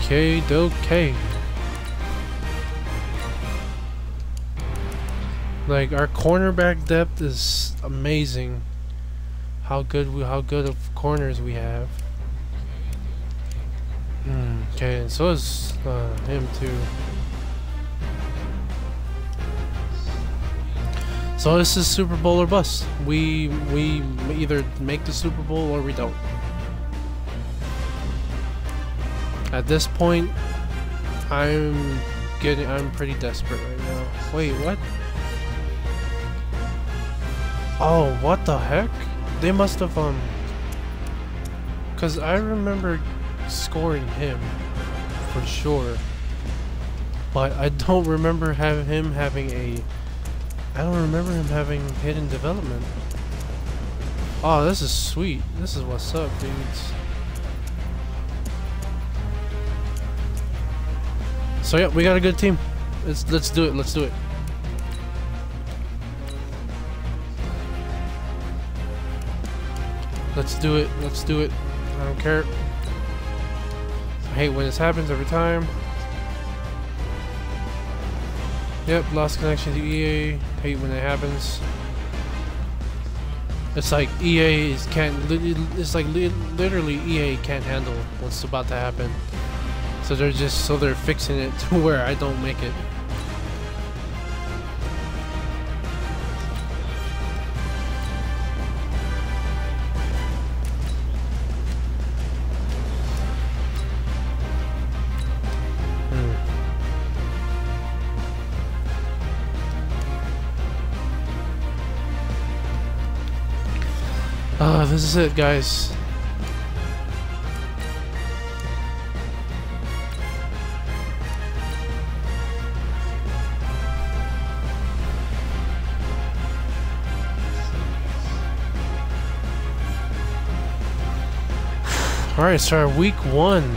Okay, okay. Like our cornerback depth is amazing. How good we how good of corners we have. Hmm, okay, and so is uh, him too. So this is Super Bowl or bust. We we either make the Super Bowl or we don't. At this point, I'm getting I'm pretty desperate right now. Wait, what? Oh, what the heck? They must have, um... Because I remember scoring him, for sure. But I don't remember have him having a... I don't remember him having hidden development. Oh, this is sweet. This is what's up, dudes. So yeah, we got a good team. Let's let's do it. Let's do it. Let's do it. Let's do it. I don't care. I hate when this happens every time. Yep, lost connection to EA. Hate when it happens. It's like EA is can't. It's like literally EA can't handle what's about to happen. So they're just so they're fixing it [LAUGHS] to where I don't make it. Hmm. Ah, this is it, guys. Alright, so week one.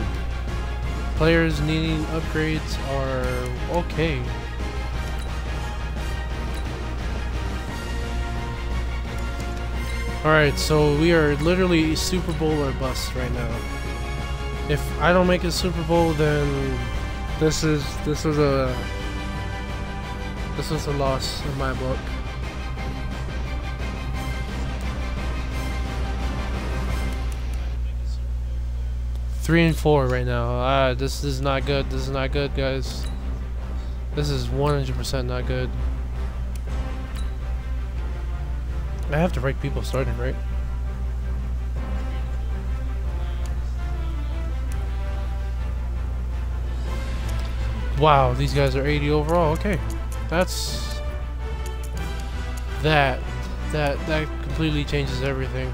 Players needing upgrades are okay. Alright, so we are literally Super Bowl or bust right now. If I don't make a Super Bowl, then this is this is a this is a loss in my book. Three and four right now. Ah, this is not good. This is not good, guys. This is 100% not good. I have to right people starting, right? Wow, these guys are 80 overall. Okay. That's... That. That, that completely changes everything.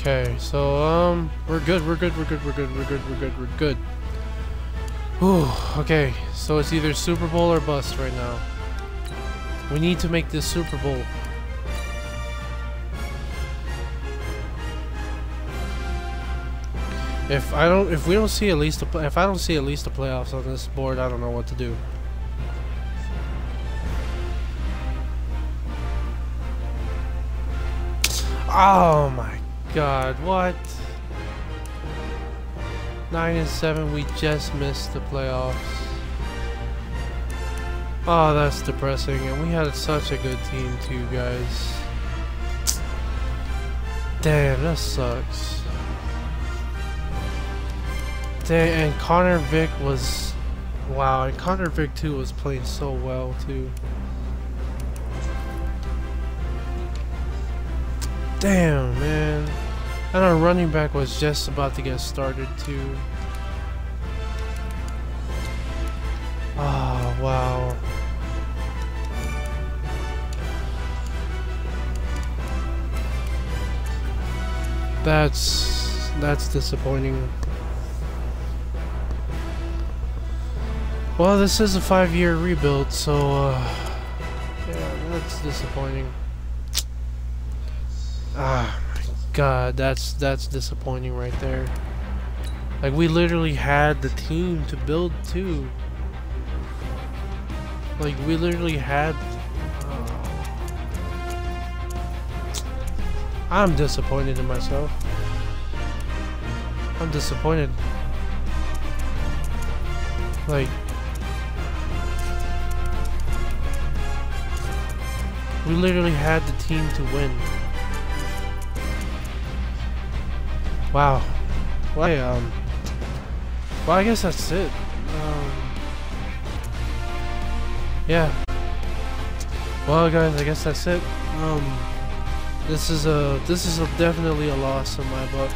Okay, so, um, we're good, we're good, we're good, we're good, we're good, we're good, we're good. Ooh, okay, so it's either Super Bowl or bust right now. We need to make this Super Bowl. If I don't, if we don't see at least, a, if I don't see at least the playoffs on this board, I don't know what to do. Oh my god, what? 9 and 7, we just missed the playoffs. Oh, that's depressing. And we had such a good team too, guys. Damn, that sucks. Damn, and Connor Vick was... Wow, and Connor Vick too was playing so well too. Damn, man. And our running back was just about to get started too. Oh, wow. That's that's disappointing. Well, this is a five-year rebuild, so uh, yeah, that's disappointing. Ah. My god, that's that's disappointing right there. Like we literally had the team to build too. Like we literally had. I'm disappointed in myself. I'm disappointed. Like, we literally had the team to win. Wow. Well, um, well, I guess that's it. Um, yeah. Well, guys, I guess that's it. Um, this is a this is a, definitely a loss in my book.